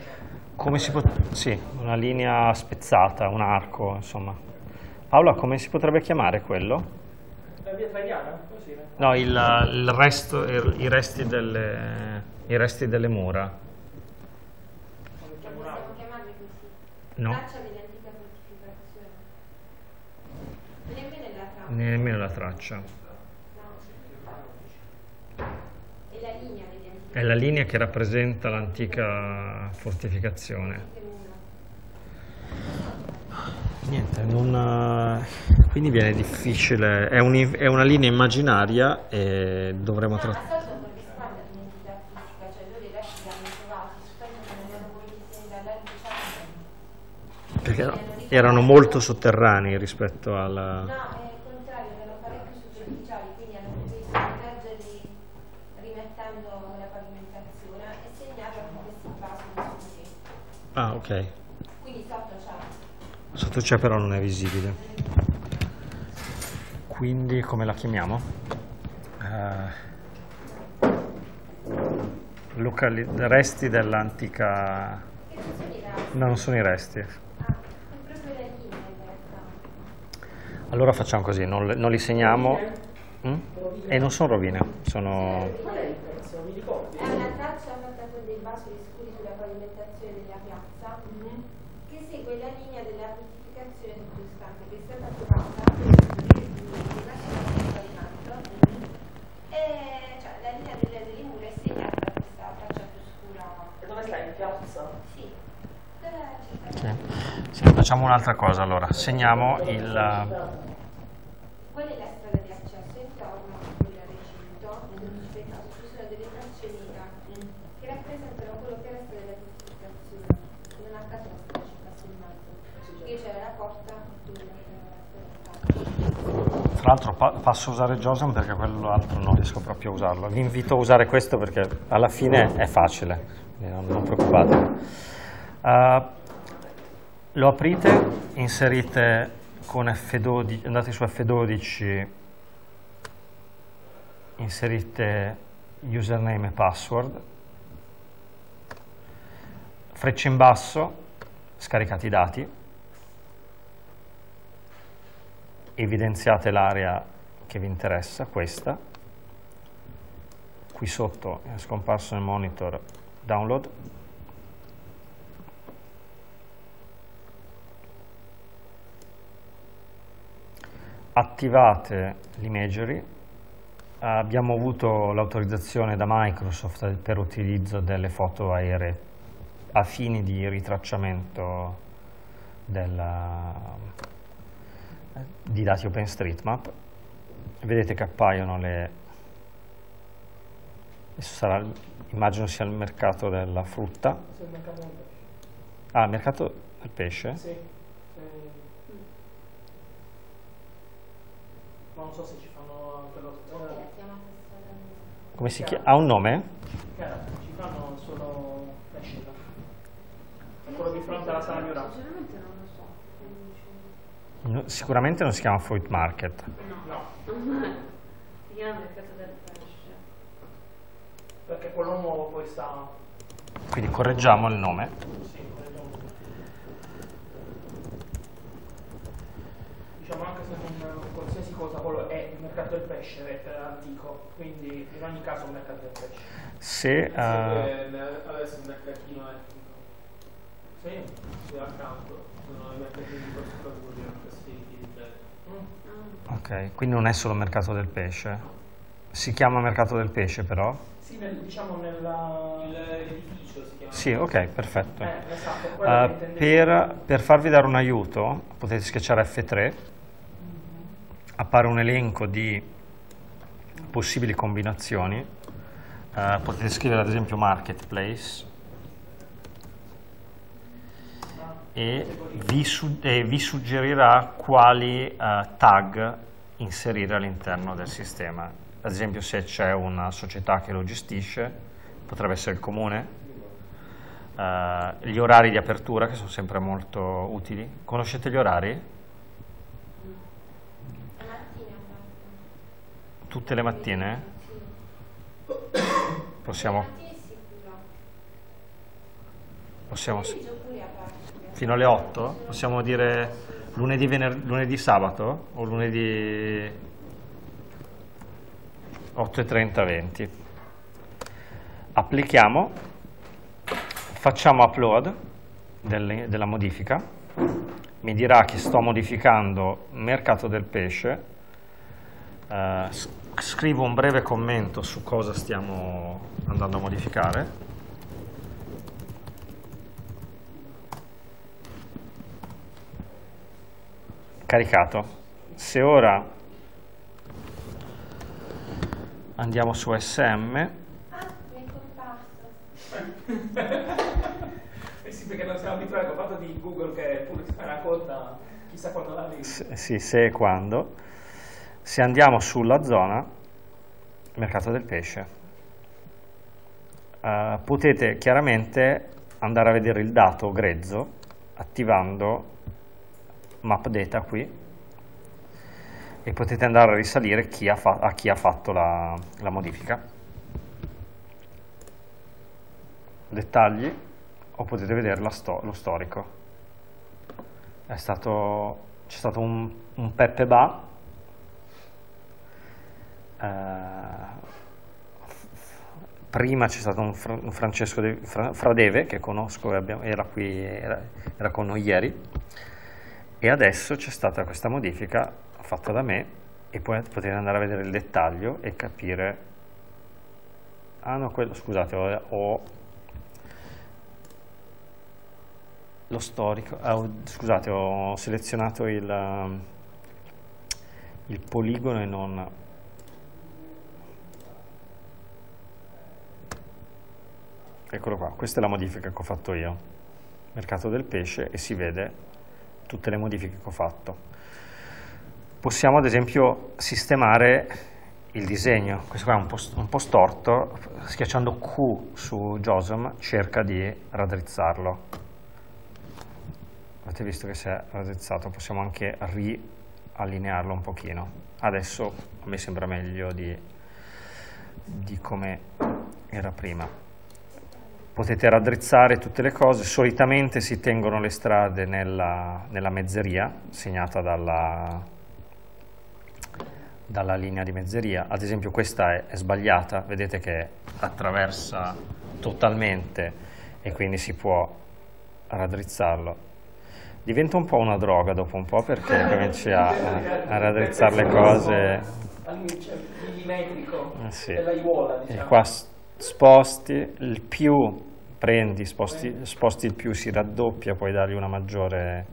Speaker 2: come si sì, una linea spezzata, un arco, insomma. Paola, come si potrebbe chiamare quello?
Speaker 3: La via italiana?
Speaker 2: No, il, il resto, i, i resti delle, i resti delle mura. No,
Speaker 7: Traccia dell'antica fortificazione. Nemmeno la traccia.
Speaker 2: nemmeno la traccia.
Speaker 7: No. È la linea.
Speaker 2: È la linea che rappresenta l'antica fortificazione. Niente, non, eh, quindi viene difficile, è, un- è una linea immaginaria e dovremo
Speaker 7: No,
Speaker 2: trattare.
Speaker 7: cioè diciamo.
Speaker 2: Perché erano molto sotterranei rispetto al...
Speaker 7: No, è il contrario, erano parecchio superficiali, quindi hanno preferito immergerli rimettendo la pavimentazione e segnare con questi vasi scuri.
Speaker 2: Ah, ok.
Speaker 7: Quindi sotto c'è.
Speaker 2: Sotto c'è però non è visibile. Quindi come la chiamiamo? Eh, locali- resti dell'antica...
Speaker 7: Che non sono i resti.
Speaker 2: No, non sono i resti.
Speaker 7: Ah, è proprio la linea in realtà.
Speaker 2: Allora facciamo così, non, non li segniamo. Mm? E non sono rovine, sono...
Speaker 3: Qual è il pezzo? Mi ricordi?
Speaker 7: È una traccia fatta con dei vasi scuri sulla pavimentazione della piazza che segue la linea della fortificazione sottostante che è stata trovata e cioè la linea delle, delle mura è segnata da questa traccia più scura.
Speaker 3: E dove stai? In piazza?
Speaker 7: Sì,
Speaker 2: facciamo un'altra cosa allora, segniamo il...
Speaker 7: Qual è la strada di accesso intorno a quel recinto? Nel caso ci sono delle tracce nere che rappresentano quello che resta della fortificazione. Non a caso la strada ci passa in mezzo. Qui c'era la porta e tu
Speaker 2: Tra l'altro pa- passo a usare JOSM perché quello altro non riesco proprio a usarlo. Vi invito a usare questo perché alla fine è facile, quindi non, non preoccupatevi. Uh, lo aprite, inserite con F12, andate su F12, inserite username e password, freccia in basso, scaricate i dati, evidenziate l'area che vi interessa, questa, qui sotto è scomparso nel monitor download, attivate l'imagery, abbiamo avuto l'autorizzazione da Microsoft per utilizzo delle foto aeree a fini di ritracciamento della, di dati OpenStreetMap. Vedete che appaiono le... Sarà, immagino sia il mercato della frutta.
Speaker 6: Sì, il mercato del pesce.
Speaker 2: Ah, il mercato del pesce?
Speaker 6: Sì. eh, ma non so se ci fanno anche eh,
Speaker 2: Come si chiama? Ha un nome?
Speaker 6: ci fanno solo pesce. È quello di fronte alla sala Miura.
Speaker 1: Sinceramente non lo so.
Speaker 2: No, sicuramente non si chiama Fruit Market.
Speaker 6: No,
Speaker 1: Si chiama mercato del pesce.
Speaker 6: perché quello nuovo poi sta.
Speaker 2: Quindi correggiamo il nome.
Speaker 6: Sì, vediamo. Diciamo anche se non qualsiasi cosa, quello è il mercato del pesce è antico, quindi in ogni caso è un mercato del pesce.
Speaker 2: Se, Eh,
Speaker 3: adesso il mercatino etnico,
Speaker 6: Sì.
Speaker 3: qui accanto, sono i mercatini di pescatori,
Speaker 2: ok, quindi non è solo mercato del pesce. Si chiama mercato del pesce però?
Speaker 6: Sì, nel- diciamo nella...
Speaker 3: Il- L'edificio si chiama.
Speaker 2: Sì, ok, perfetto.
Speaker 6: Eh, esatto, intendevo.
Speaker 2: per, per farvi dare un aiuto, potete schiacciare F3, appare un elenco di possibili combinazioni. Eh, potete scrivere ad esempio marketplace e vi, su- e vi suggerirà quali eh, tag inserire all'interno del sistema. Ad esempio se c'è una società che lo gestisce, potrebbe essere il comune, eh, gli orari di apertura che sono sempre molto utili. Conoscete gli orari? Tutte le mattine? Possiamo, possiamo Fino alle 8? Possiamo dire lunedì, vener- lunedì sabato o lunedì 8.30 20? Applichiamo, facciamo upload delle- della modifica, mi dirà che sto modificando mercato del pesce, eh, scrivo un breve commento su cosa stiamo andando a modificare. Caricato. Se ora andiamo su SM,
Speaker 7: Ah.
Speaker 6: Eh sì, perché non siamo abituati al fatto di Google che pure si fa una coda chissà quando la
Speaker 2: sì, se e quando, se andiamo sulla zona mercato del pesce, eh, potete chiaramente andare a vedere il dato grezzo attivando map data qui e potete andare a risalire chi a chi ha fatto la, la modifica. Dettagli o potete vedere sto- lo storico. È stato, c'è stato un, un Peppe Ba eh, prima c'è stato un, Fra- un Francesco De- Fra- Fradeve che conosco, abbiamo- era qui, era, era con noi ieri, e adesso c'è stata questa modifica fatta da me e poi potete andare a vedere il dettaglio e capire, ah no, quello, scusate, ho, ho lo storico, ah, scusate, ho selezionato il, um, il poligono e non... Eccolo qua, questa è la modifica che ho fatto io, mercato del pesce, e si vede tutte le modifiche che ho fatto. Possiamo ad esempio sistemare il disegno, questo qua è un po', un po' storto, schiacciando Q su JOSM cerca di raddrizzarlo. Avete visto che si è raddrizzato, possiamo anche riallinearlo un pochino. Adesso a me sembra meglio di, di come era prima. Potete raddrizzare tutte le cose, solitamente si tengono le strade nella, nella mezzeria, segnata dalla, dalla linea di mezzeria. Ad esempio questa è, è sbagliata, vedete che attraversa totalmente e quindi si può raddrizzarlo. diventa un po' una droga dopo un po' perché *laughs* cominci a, a raddrizzare le cose.
Speaker 3: Millimetrico
Speaker 2: Eh sì.
Speaker 3: della aiuola,
Speaker 2: E
Speaker 3: diciamo.
Speaker 2: qua sposti, il più prendi, sposti, sposti il più si raddoppia, puoi dargli una maggiore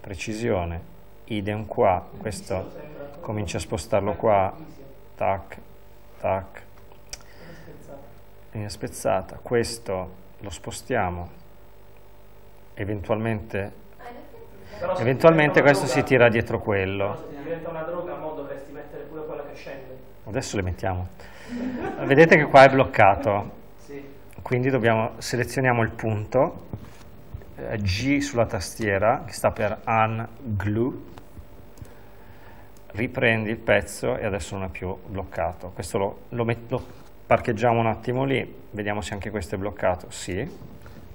Speaker 2: precisione. Idem qua, questo cominci a spostarlo qua, tac, tac, linea spezzata. Questo lo spostiamo, eventualmente, eventualmente questo si tira dietro quello.
Speaker 3: se diventa una droga, mo dovresti mettere pure quella che scende.
Speaker 2: Adesso le mettiamo. Vedete che qua è bloccato. Quindi dobbiamo, selezioniamo il punto, eh, G sulla tastiera, che sta per unglue, riprendi il pezzo e adesso non è più bloccato. Questo lo, lo met- lo parcheggiamo un attimo lì, vediamo se anche questo è bloccato. Sì,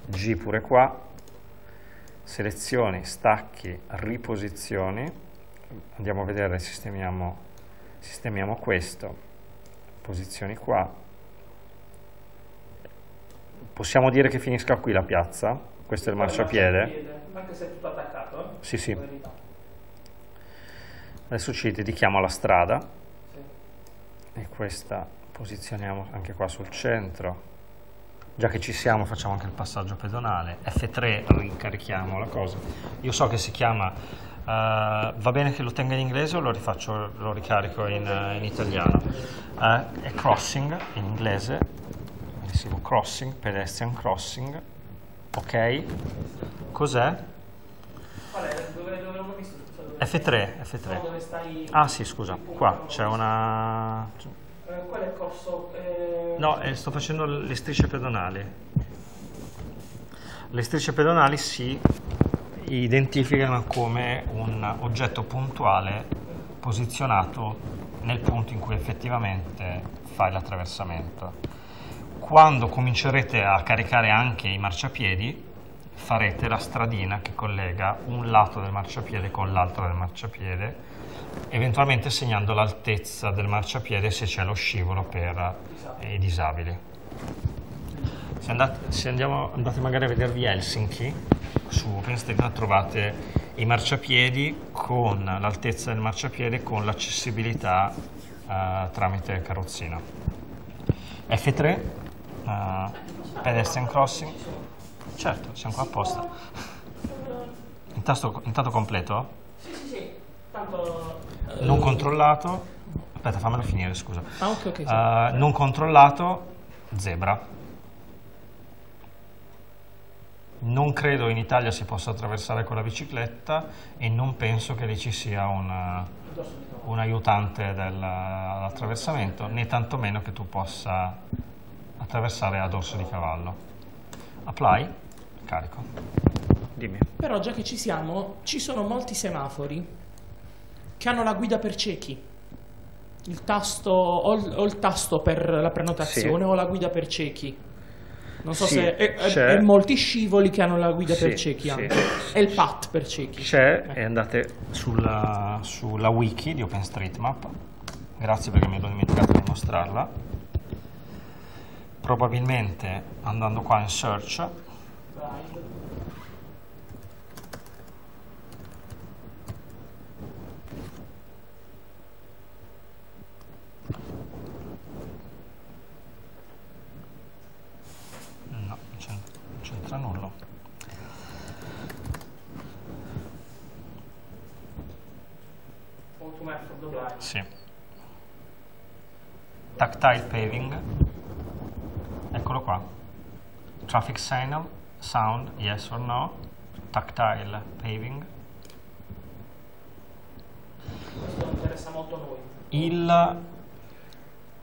Speaker 2: G pure qua, selezioni, stacchi, riposizioni, andiamo a vedere, sistemiamo, sistemiamo questo, posizioni qua, Possiamo dire che finisca qui la piazza? Questo è il marciapiede?
Speaker 3: Anche se è tutto attaccato, eh?
Speaker 2: Sì, sì. Adesso ci dedichiamo alla strada
Speaker 3: Sì.
Speaker 2: e questa posizioniamo anche qua sul centro. Già che ci siamo facciamo anche il passaggio pedonale. F3 ricarichiamo la cosa. Io so che si chiama, eh, va bene che lo tenga in inglese o lo rifaccio, lo ricarico in, eh, in italiano? Eh, è crossing in inglese, scrivo crossing, pedestrian crossing, ok? Cos'è?
Speaker 3: Qual è? Dove, dove l'ho visto? Scusa, dove-
Speaker 2: F3,
Speaker 3: No,
Speaker 2: F3.
Speaker 3: dove stai...
Speaker 2: Ah sì, scusa, qua c'è una...
Speaker 3: Eh, qual è il corso? Eh,
Speaker 2: No, eh, sto facendo le strisce pedonali. Le strisce pedonali si identificano come un oggetto puntuale posizionato nel punto in cui effettivamente fai l'attraversamento. Quando comincerete a caricare anche i marciapiedi, farete la stradina che collega un lato del marciapiede con l'altro del marciapiede, eventualmente segnando l'altezza del marciapiede se c'è lo scivolo per eh, i disabili. Se, andate, se andiamo, andate magari a vedervi Helsinki, su OpenStreetMap trovate i marciapiedi con l'altezza del marciapiede con l'accessibilità eh, tramite carrozzina. F3, eh, pedestrian crossing, certo, siamo qua apposta. Intanto, intanto completo?
Speaker 3: Sì, sì, sì. Tanto...
Speaker 2: Non controllato, aspetta fammelo finire scusa.
Speaker 3: Ah, ok, ok. sì.
Speaker 2: Eh, non controllato, zebra. Non credo in Italia si possa attraversare con la bicicletta e non penso che lì ci sia un, un aiutante dell'attraversamento, né tantomeno che tu possa attraversare a dorso di cavallo. Apply, carico. Dimmi.
Speaker 8: Però già che ci siamo, ci sono molti semafori che hanno la guida per ciechi. Il tasto, o il, o il tasto per la prenotazione
Speaker 2: Sì.
Speaker 8: o la guida per ciechi. Non so
Speaker 2: Sì,
Speaker 8: se... E, e- e molti scivoli che hanno la guida
Speaker 2: Sì,
Speaker 8: per ciechi
Speaker 2: sì.
Speaker 8: anche. E il PAT per ciechi.
Speaker 2: C'è
Speaker 8: Ecco.
Speaker 2: e andate sulla, sulla wiki di OpenStreetMap. Grazie perché mi ero dimenticato di mostrarla. Probabilmente andando qua in search No, non c'en- non c'entra nulla.
Speaker 3: Automatic dov'è?
Speaker 2: Sì. Tactile paving. Eccolo qua. Traffic signal, sound, yes or no. Tactile paving.
Speaker 3: Questo interessa molto a noi.
Speaker 2: Il-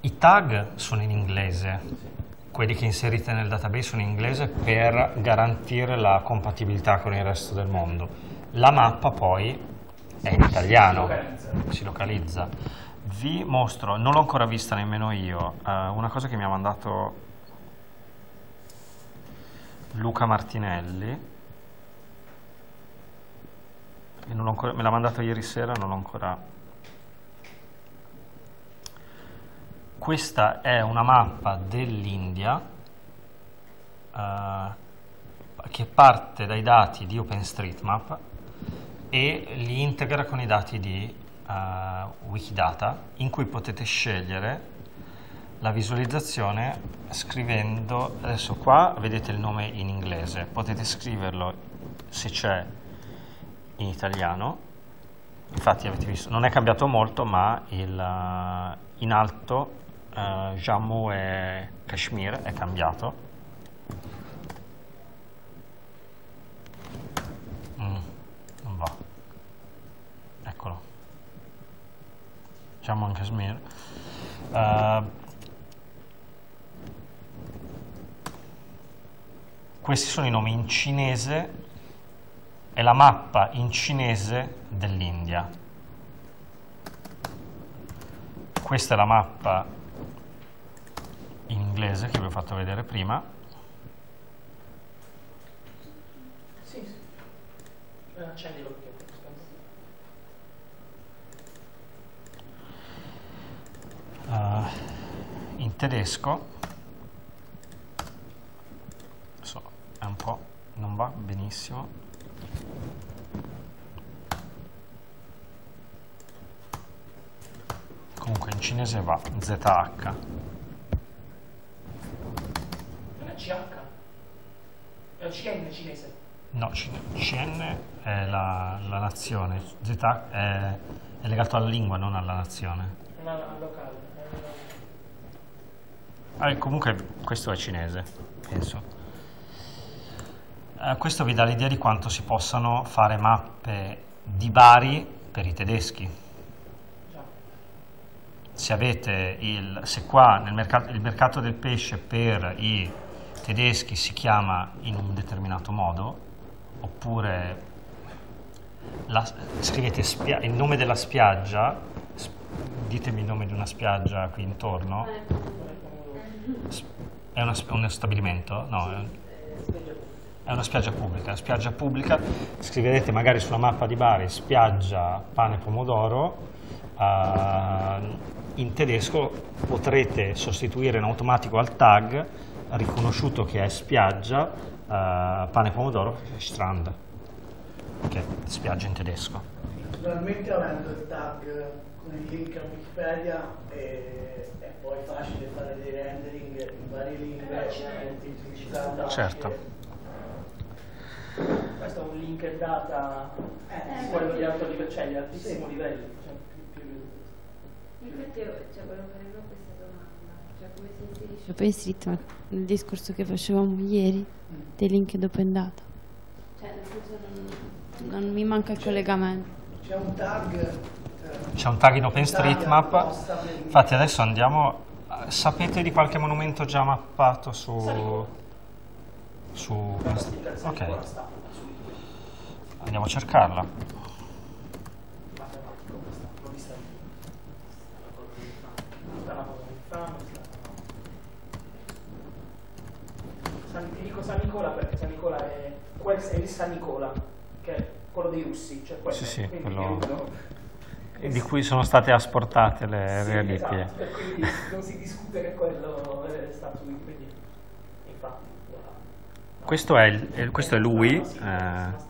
Speaker 2: I tag sono in inglese, quelli che inserite nel database sono in inglese per garantire la compatibilità con il resto del mondo. La mappa poi è in italiano,
Speaker 3: localizza.
Speaker 2: si localizza. Vi mostro, non l'ho ancora vista nemmeno io, eh, una cosa che mi ha mandato Luca Martinelli. E ancora- me l'ha mandato ieri sera, non l'ho ancora Questa è una mappa dell'India eh, che parte dai dati di OpenStreetMap e li integra con i dati di eh, Wikidata in cui potete scegliere la visualizzazione scrivendo, adesso qua vedete il nome in inglese, potete scriverlo se c'è in italiano, infatti avete visto, non è cambiato molto ma il, eh, in alto eh, Jammu e Kashmir è cambiato. Mm. Eccolo. Jammu e Kashmir. Eh, questi sono i nomi in cinese è la mappa in cinese dell'India. Questa è la mappa in inglese che vi ho fatto vedere prima.
Speaker 8: Sì, sì. Accendilo perché.
Speaker 2: Uh, in tedesco adesso è un po' non va benissimo comunque in cinese va ZH
Speaker 8: CH. È un CN cinese.
Speaker 2: no CN è la, la nazione ZH è, è legato alla lingua non alla nazione
Speaker 8: Non al al locale.
Speaker 2: Ah, e comunque questo è cinese, penso. Eh, questo vi dà l'idea di quanto si possano fare mappe di Bari per i tedeschi. Se avete il, se qua nel mercato, il mercato del pesce per i tedeschi si chiama in un determinato modo, oppure la- scrivete spia- il nome della spiaggia, s- ditemi il nome di una spiaggia qui intorno, È una sp- uno stabilimento? No, è, è una spiaggia pubblica. Spiaggia pubblica, scriverete magari sulla mappa di Bari spiaggia pane pomodoro, eh, in tedesco potrete sostituire in automatico al tag riconosciuto che è spiaggia eh, pane pomodoro strand, che è spiaggia in tedesco.
Speaker 6: Naturalmente avendo il tag con il link a Wikipedia è, è poi facile fare dei rendering in varie lingue e anche-
Speaker 2: Certo.
Speaker 8: Questo è un link e data
Speaker 6: Eh,
Speaker 8: di quello di alto livello, cioè di altissimo livello. Cioè, più, più-
Speaker 7: Infatti io cioè, volevo fare proprio questa domanda, cioè come si inserisce
Speaker 1: OpenStreetMap, nel discorso che facevamo ieri, dei link ed open data.
Speaker 7: Cioè nel senso non...
Speaker 1: Non mi manca il collegamento.
Speaker 6: C'è un tag eh,
Speaker 2: C'è un tag in OpenStreetMap. Infatti adesso andiamo. Sapete di qualche monumento già mappato su. Su. Ok, andiamo a cercarla.
Speaker 8: questa, questa questa ti dico San Nicola perché San Nicola è, quel, è il San Nicola, che è quello dei russi, cioè quello,
Speaker 2: Sì, sì, quello- Di cui sono state asportate le
Speaker 8: Sì,
Speaker 2: reliquie.
Speaker 8: esatto, e quindi non si discute che quello è stato infatti no.
Speaker 2: Questo è, il- eh, questo è lui. Eh,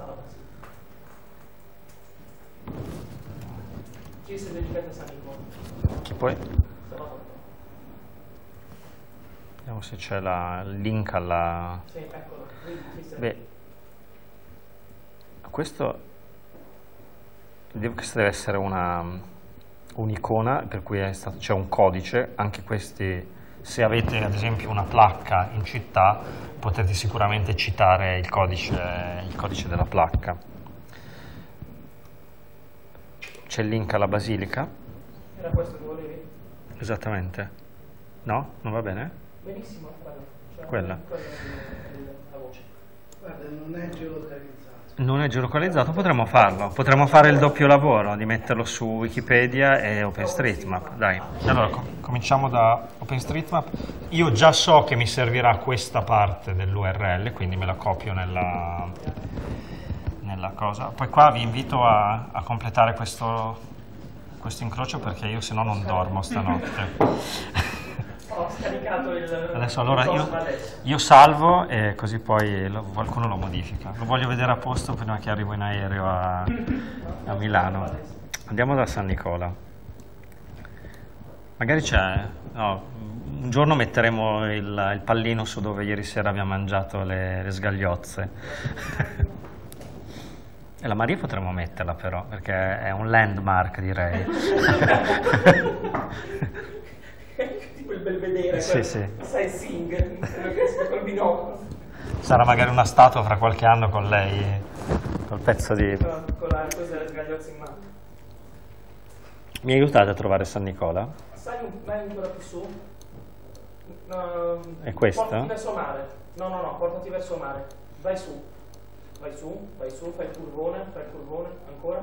Speaker 2: che poi. Vediamo se c'è la- il link alla. Beh, questo, questa deve essere una, un'icona per cui c'è un codice, anche questi, se avete ad esempio una placca in città potete sicuramente citare il codice, il codice della placca. C'è il link alla basilica,
Speaker 8: Era questo che volevi?
Speaker 2: esattamente. No? Non va bene?
Speaker 8: Benissimo, quello. Cioè,
Speaker 2: Quella.
Speaker 8: quella è il- la voce.
Speaker 6: Guarda, non è geolocalizzato.
Speaker 2: Non è geolocalizzato, potremmo farlo. Potremmo fare il doppio lavoro di metterlo su Wikipedia e OpenStreetMap. Dai, allora com- cominciamo da OpenStreetMap. Io già so che mi servirà questa parte dell'URL, quindi me la copio nella, nella cosa. Poi qua vi invito a, a completare questo, questo incrocio perché io se no non dormo stanotte. *laughs*
Speaker 8: ho scaricato il.
Speaker 2: Adesso allora
Speaker 8: il
Speaker 2: io,
Speaker 8: adesso.
Speaker 2: io salvo e così poi lo- qualcuno lo modifica. Lo voglio vedere a posto prima che arrivo in aereo a, a Milano. Andiamo da San Nicola. Magari c'è... no, un giorno metteremo il, il pallino su dove ieri sera abbiamo mangiato le, le sgagliozze. *laughs* E la Maria potremmo metterla però, perché è un landmark direi. *laughs*
Speaker 8: belvedere.
Speaker 2: Sì, sì.
Speaker 8: Esce col binocolo.
Speaker 2: Sarà magari una statua fra qualche anno con lei, col pezzo di...
Speaker 8: Con con la cosa delle sgagliozze in mano.
Speaker 2: Mi aiutate a trovare San Nicola?
Speaker 8: Sai, un- vai ancora più su. No,
Speaker 2: È questa?
Speaker 8: Portati verso mare. No, no, no, portati verso mare. Vai su. Vai su, vai su, fai il curvone, fai il curvone, ancora.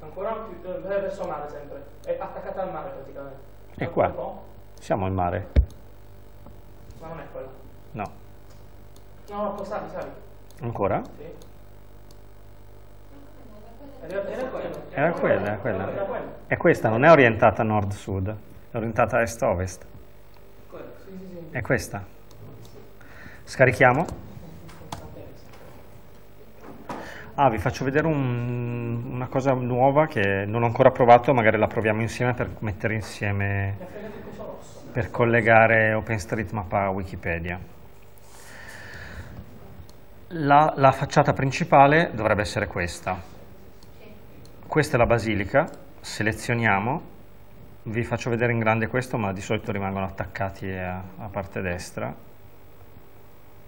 Speaker 8: Ancora più, eh, verso mare sempre. È attaccata al mare praticamente.
Speaker 2: È qua. Siamo in mare?
Speaker 8: ma non è quella.
Speaker 2: No.
Speaker 8: No, poi sali, sali.
Speaker 2: Ancora?
Speaker 8: Sì. Era, era quella.
Speaker 2: Era quella, era quella.
Speaker 8: Era quella.
Speaker 2: È questa, non è orientata nord-sud, è orientata est-ovest.
Speaker 8: Quella, Sì, sì, sì.
Speaker 2: È questa. Scarichiamo? Ah, vi faccio vedere un- una cosa nuova che non ho ancora provato, magari la proviamo insieme per mettere insieme, per collegare OpenStreetMap a Wikipedia. La, la facciata principale dovrebbe essere questa. Questa è la basilica, selezioniamo, vi faccio vedere in grande questo, ma di solito rimangono attaccati a, a parte destra.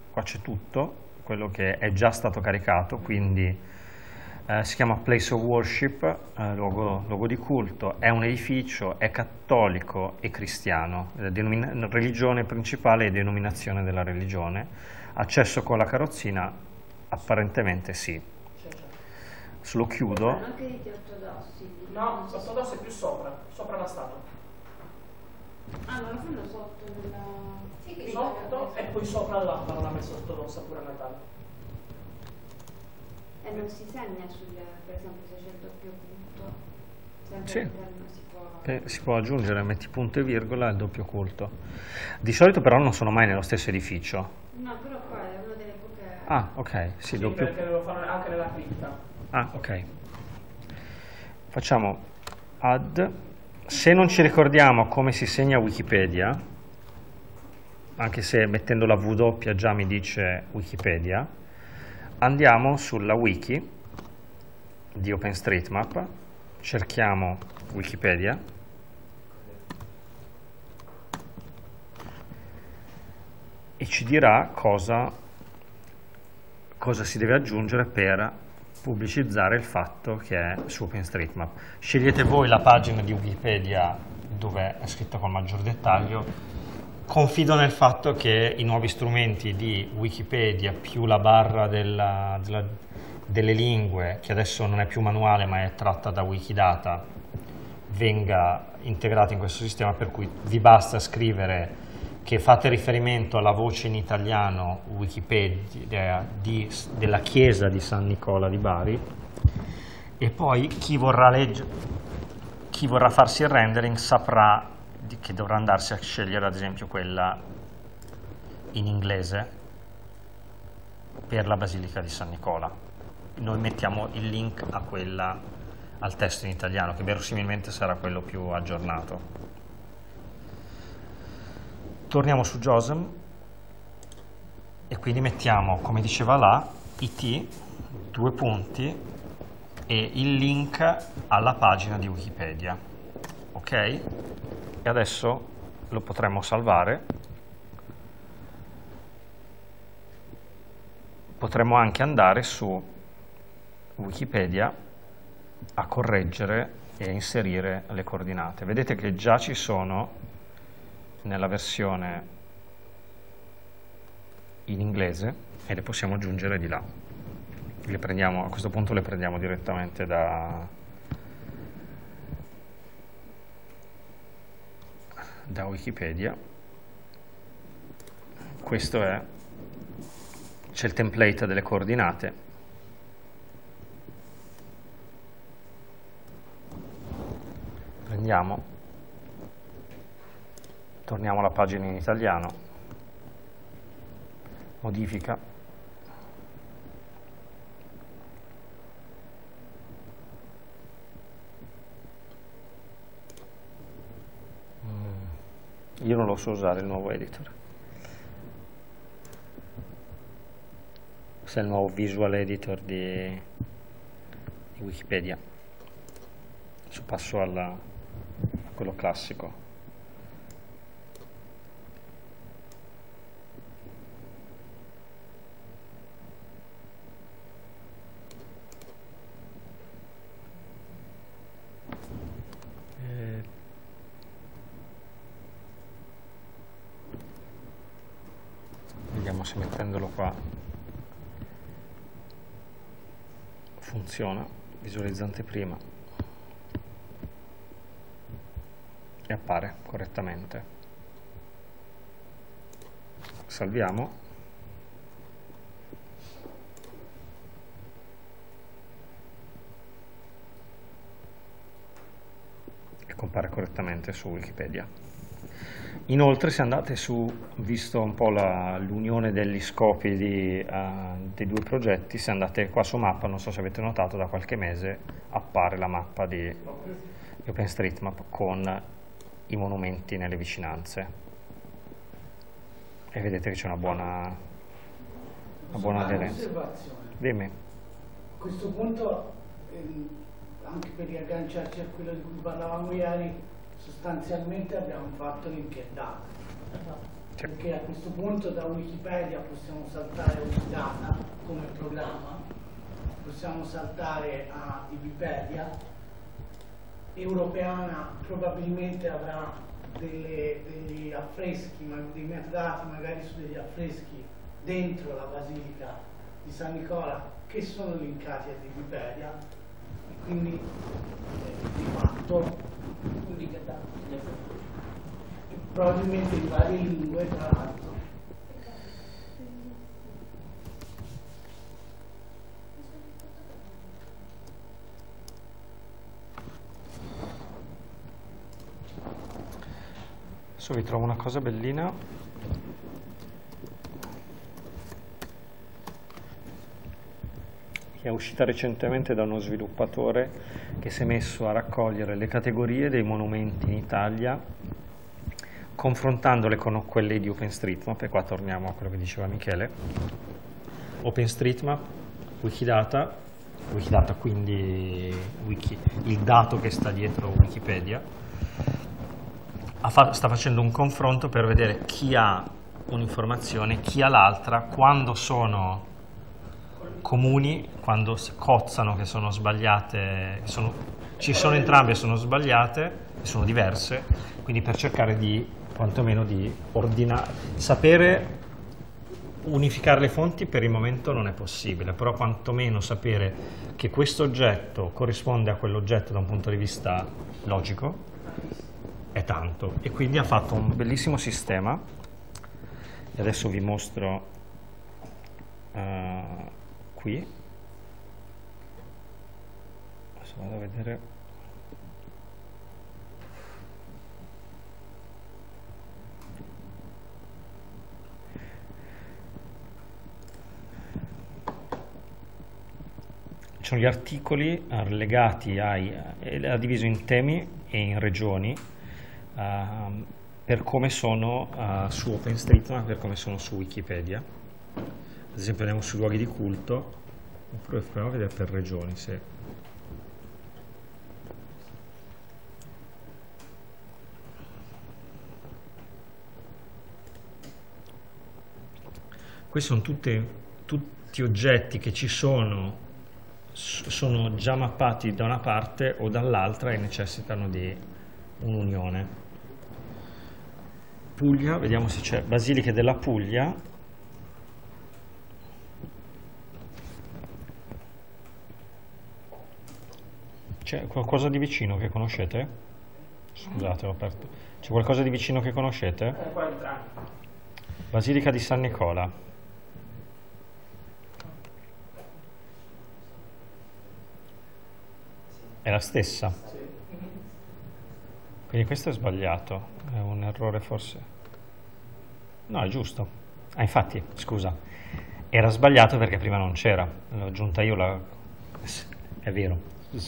Speaker 2: Qua c'è tutto, quello che è già stato caricato, quindi eh, si chiama Place of Worship, eh, luogo, luogo di culto, è un edificio, è cattolico e cristiano, eh, religione principale e denominazione della religione. Accesso con la carrozzina? Apparentemente sì. Se lo chiudo,
Speaker 9: anche riti ortodossi.
Speaker 8: No, sottodosso è più sopra, sopra la statua.
Speaker 9: Ah, non lo fanno sotto nella...
Speaker 7: Sì, che
Speaker 8: Sotto e poi sopra la parola messa ortodossa pure a Natale.
Speaker 9: E non si segna sul, per esempio, se c'è il doppio punto. Sempre
Speaker 2: Sì.
Speaker 9: si può...
Speaker 2: che si può aggiungere, metti punto e virgola e il doppio culto. Di solito però non sono mai nello stesso edificio.
Speaker 9: No, però qua è una delle poche...
Speaker 2: Ah, ok, sì,
Speaker 8: Sì,
Speaker 2: doppio
Speaker 8: perché lo fanno anche nella cripta.
Speaker 2: Ah, ok. Facciamo add. Se non ci ricordiamo come si segna Wikipedia, anche se mettendo la W già mi dice Wikipedia, andiamo sulla wiki di OpenStreetMap, cerchiamo Wikipedia e ci dirà cosa, cosa si deve aggiungere per pubblicizzare il fatto che è su OpenStreetMap. Scegliete voi la pagina di Wikipedia dove è scritto con maggior dettaglio. Confido nel fatto che i nuovi strumenti di Wikipedia più la barra della- della- delle lingue, che adesso non è più manuale ma è tratta da Wikidata, venga integrata in questo sistema per cui vi basta scrivere che fate riferimento alla voce in italiano Wikipedia di- della chiesa di San Nicola di Bari e poi chi vorrà, chi vorrà farsi il rendering saprà che dovrà andarsi a scegliere ad esempio quella in inglese per la Basilica di San Nicola. Noi mettiamo il link a quella al testo in italiano che verosimilmente sarà quello più aggiornato. Torniamo su JOSM e quindi mettiamo, come diceva là, it, due punti e il link alla pagina di Wikipedia. Ok? E adesso lo potremmo salvare. Potremmo anche andare su Wikipedia a correggere e a inserire le coordinate. Vedete che già ci sono nella versione in inglese e le possiamo aggiungere di là. Le prendiamo, a questo punto le prendiamo direttamente da, da Wikipedia. Questo è, c'è il template delle coordinate. Prendiamo torniamo alla pagina in italiano, modifica, io non lo so usare il nuovo editor. Questo è il nuovo visual editor di, di Wikipedia. Adesso passo alla, a quello classico. Eh, Vediamo se mettendolo qua funziona. Visualizzante prima e appare correttamente. Salviamo. E compare correttamente su Wikipedia. Inoltre se andate su, visto un po' l'unione degli scopi di, eh, dei due progetti, se andate qua su mappa, non so se avete notato, da qualche mese appare la mappa di, OpenStreetMap con i monumenti nelle vicinanze. E vedete che c'è una buona, una buona aderenza. Dimmi.
Speaker 6: A questo punto, ehm, anche per riagganciarci a quello di cui parlavamo ieri, sostanzialmente abbiamo fatto linked
Speaker 2: Sì.
Speaker 6: Perché a questo punto da Wikipedia possiamo saltare Wikidata come programma, possiamo saltare a Wikipedia, Europeana probabilmente avrà delle- degli affreschi, dei metadati magari su degli affreschi dentro la Basilica di San Nicola che sono linkati a Wikipedia. E quindi eh, di fatto probabilmente in varie lingue tra l'altro
Speaker 2: Adesso vi trovo una cosa bellina. Che è uscita recentemente da uno sviluppatore che si è messo a raccogliere le categorie dei monumenti in Italia, confrontandole con quelle di OpenStreetMap, e qua torniamo a quello che diceva Michele. OpenStreetMap, Wikidata, Wikidata quindi wiki, il dato che sta dietro Wikipedia, fa- sta facendo un confronto per vedere chi ha un'informazione, chi ha l'altra, quando sono comuni, quando si cozzano che sono sbagliate, sono- ci sono entrambe sono sbagliate, sono diverse, quindi per cercare di quantomeno di ordinare, sapere unificare le fonti per il momento non è possibile, però quantomeno sapere che questo oggetto corrisponde a quell'oggetto da un punto di vista logico è tanto. E quindi ha fatto un bellissimo sistema. E adesso vi mostro eh, qui adesso vado a vedere ci sono gli articoli eh, legati ai eh, è diviso in temi e in regioni ehm, per come sono eh, su OpenStreetMap, per come sono su Wikipedia. Ad esempio andiamo sui luoghi di culto, oppure proviamo a vedere per regioni se... Questi sono tutte- tutti oggetti che ci sono, sono già mappati da una parte o dall'altra e necessitano di un'unione. Puglia, vediamo se c'è Basiliche della Puglia. C'è qualcosa di vicino che conoscete? Scusate, ho aperto. C'è qualcosa di vicino che conoscete? Basilica di San Nicola. È la stessa. Quindi questo è sbagliato, è un errore forse. No, è giusto. Ah, infatti, scusa, era sbagliato perché prima non c'era, l'ho aggiunta io, la... è vero. Uh,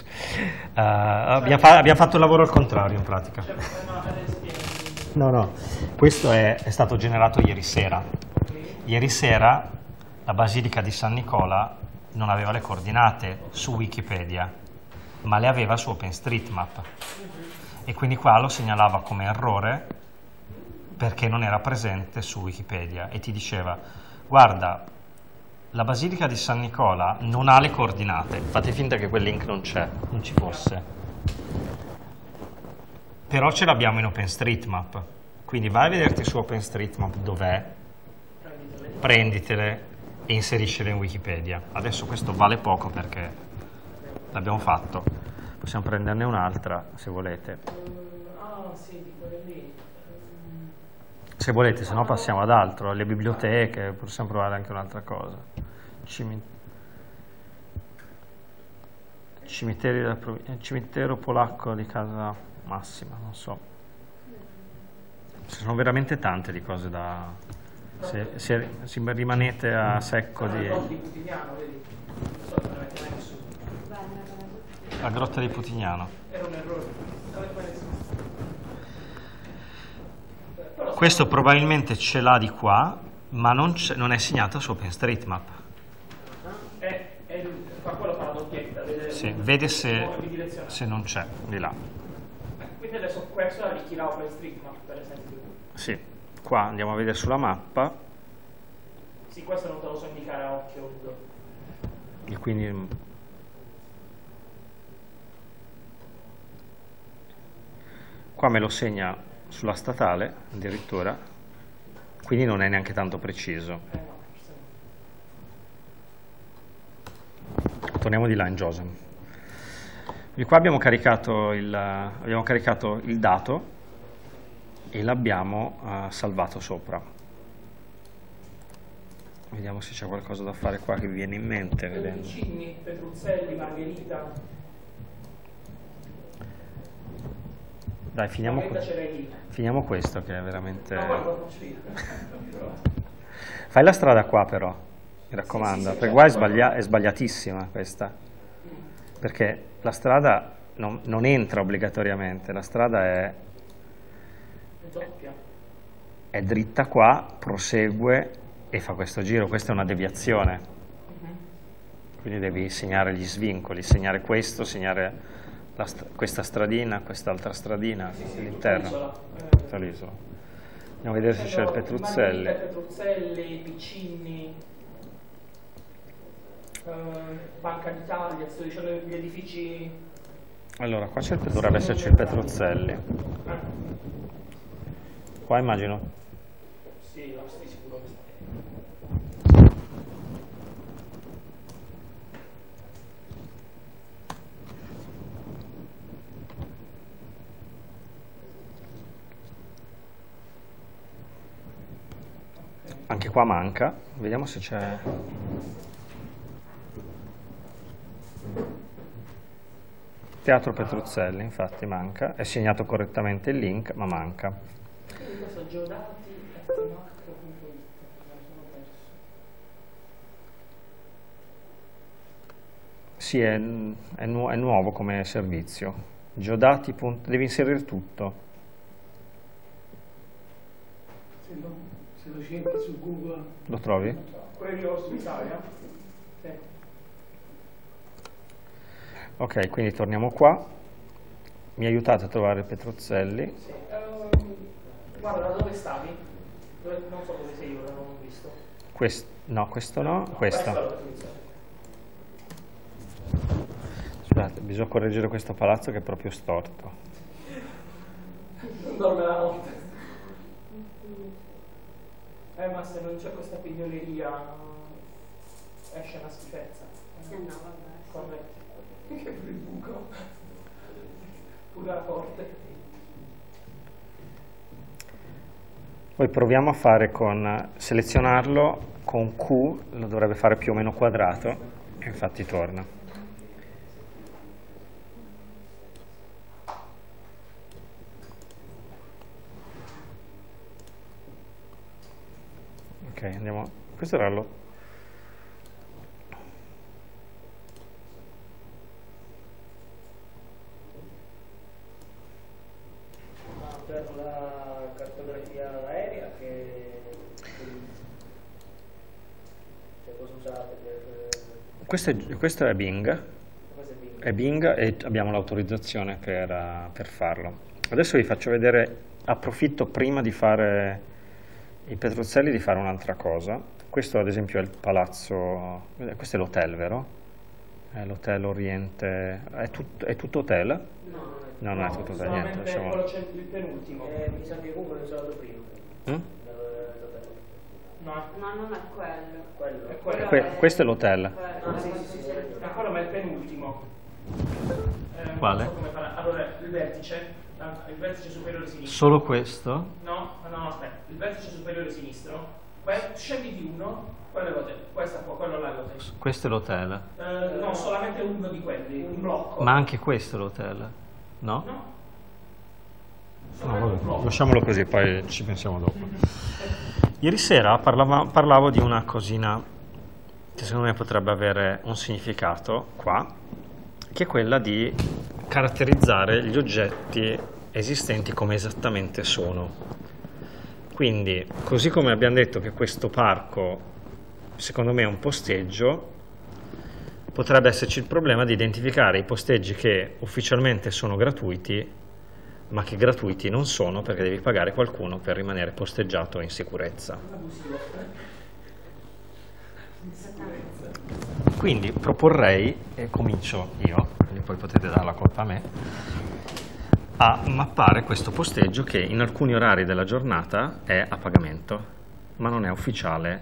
Speaker 2: abbiamo, fa- abbiamo fatto il lavoro al contrario in pratica. No, no, questo è, è stato generato ieri sera. Ieri sera la Basilica di San Nicola non aveva le coordinate su Wikipedia, ma le aveva su OpenStreetMap. E quindi qua lo segnalava come errore perché non era presente su Wikipedia e ti diceva guarda, la Basilica di San Nicola non ha le coordinate, fate finta che quel link non c'è, non ci fosse. Però ce l'abbiamo in OpenStreetMap, quindi vai a vederti su OpenStreetMap dov'è, prenditele e inseriscile in Wikipedia. Adesso questo vale poco perché l'abbiamo fatto, possiamo prenderne un'altra se volete.
Speaker 8: Ah, sì, di quelle lì.
Speaker 2: Se volete, se no passiamo ad altro, le biblioteche, possiamo provare anche un'altra cosa. Cimi- Cimiteri della provi- eh, cimitero polacco di casa massima, non so. Ci sono veramente tante di cose da... Se, se- se rimanete a secco di... La grotta di Putignano.
Speaker 8: Era un errore. Non avete mai nessuno. Però
Speaker 2: Questo probabilmente ce l'ha di qua, ma non, non è segnato su OpenStreetMap.
Speaker 8: è, è fa quello fa la doppietta, vede
Speaker 2: Sì, vede se, se non c'è, di là.
Speaker 8: Quindi adesso questo l'ha OpenStreetMap, per esempio.
Speaker 2: Sì, qua andiamo a vedere sulla mappa,
Speaker 8: Sì, questo non te lo so indicare a occhio
Speaker 2: e quindi mm, qua me lo segna sulla statale addirittura, quindi non è neanche tanto preciso. Torniamo di là in JOSM. Di qua abbiamo caricato il, abbiamo caricato il dato e l'abbiamo eh, salvato sopra. Vediamo se c'è qualcosa da fare qua che vi viene in mente. vedendo.
Speaker 8: Piccini, Petruzzelli, Margherita.
Speaker 2: Dai, finiamo,
Speaker 8: lì.
Speaker 2: Finiamo questo che è veramente... *laughs* Fai la strada qua però, mi raccomando,
Speaker 8: Sì, sì,
Speaker 2: perché qua è,
Speaker 8: certo.
Speaker 2: sbaglia- è sbagliatissima questa, perché la strada non, non entra obbligatoriamente, la strada è,
Speaker 8: Doppia.
Speaker 2: è dritta qua, prosegue e fa questo giro, questa è una deviazione,
Speaker 8: Mhm.
Speaker 2: quindi devi segnare gli svincoli, segnare questo, segnare st- questa stradina, quest'altra stradina all'interno,
Speaker 8: L'isola.
Speaker 2: tutta l'isola. Andiamo a vedere se c'è il
Speaker 8: Margherita,
Speaker 2: Petruzzelli.
Speaker 8: Petruzzelli, Piccini, eh, Banca d'Italia, sto dicendo gli edifici...
Speaker 2: Allora, qua c'è il- dovrebbe esserci il Petruzzelli.
Speaker 8: eh,
Speaker 2: Qua immagino
Speaker 8: sì, no, sì, sicuro che sta.
Speaker 2: Anche qua manca, vediamo se c'è... Teatro Petruzzelli, infatti manca, è segnato correttamente il link, ma manca. Sì, è, è nu- è nuovo come servizio. Geodati. Devi inserire tutto.
Speaker 6: Se, lo- se lo cerchi su Google,
Speaker 2: Lo trovi?
Speaker 8: Quello su Italia? Sì.
Speaker 2: Ok, quindi torniamo qua. Mi aiutate a trovare Petruzzelli.
Speaker 8: Sì. Ehm, guarda, da dove stavi? Dove- non so dove sei ora, non ho visto.
Speaker 2: Quest- no, questo no,
Speaker 8: è
Speaker 2: questo.
Speaker 8: definizione.
Speaker 2: Scusate, bisogna correggere questo palazzo che è proprio storto.
Speaker 8: Non dorme la notte. Eh, ma se non c'è questa pignoleria esce una schifezza.
Speaker 1: Eh no, vabbè.
Speaker 8: Corretto. Che pure il buco. Pure la porte.
Speaker 2: Poi proviamo a fare con, selezionarlo con Q, lo dovrebbe fare più o meno quadrato, e infatti torna. Ok, andiamo. Questo era lo.
Speaker 3: Per la cartografia aerea che... Cosa usate.
Speaker 2: Questo è, questo è Bing.
Speaker 3: È Bing?
Speaker 2: E abbiamo l'autorizzazione per, per farlo. Adesso vi faccio vedere, approfitto prima di fare i Petruzzelli di fare un'altra cosa. Questo ad esempio è il palazzo, eh, questo è l'hotel, vero? È l'hotel Oriente, è, tut- è tutto hotel?
Speaker 3: No, non è...
Speaker 2: No, non è tutto hotel, niente.
Speaker 8: il penultimo.
Speaker 3: Eh, mi sa che Google è usato prima.
Speaker 2: Mm?
Speaker 3: Eh,
Speaker 8: No,
Speaker 7: No, non è quello.
Speaker 3: Quello.
Speaker 8: è quello.
Speaker 2: Que- questo è l'hotel.
Speaker 3: Ah, sì, sì, sì, sì.
Speaker 8: Ma quello ma è il penultimo. Eh,
Speaker 2: Quale?
Speaker 8: so. Allora, il vertice, ah, il vertice superiore sinistro.
Speaker 2: Solo questo?
Speaker 8: No, no, no, aspetta, il vertice superiore sinistro. Scegli di uno, quello è l'hotel, questa qua, quello là è l'hotel.
Speaker 2: Questo è l'hotel.
Speaker 8: Eh, no, solamente uno di quelli, un blocco.
Speaker 2: Ma anche questo è l'hotel? No?
Speaker 8: No?
Speaker 2: No, lasciamolo così, poi ci pensiamo dopo. *laughs* Ieri sera parlava- parlavo di una cosina che secondo me potrebbe avere un significato qua, che è quella di caratterizzare gli oggetti esistenti come esattamente sono. Quindi, così come abbiamo detto che questo parco secondo me è un posteggio, potrebbe esserci il problema di identificare i posteggi che ufficialmente sono gratuiti ma che gratuiti non sono perché devi pagare qualcuno per rimanere posteggiato in sicurezza. Quindi proporrei, e comincio io, quindi poi potete dare la colpa a me, a mappare questo posteggio che in alcuni orari della giornata è a pagamento, ma non è ufficiale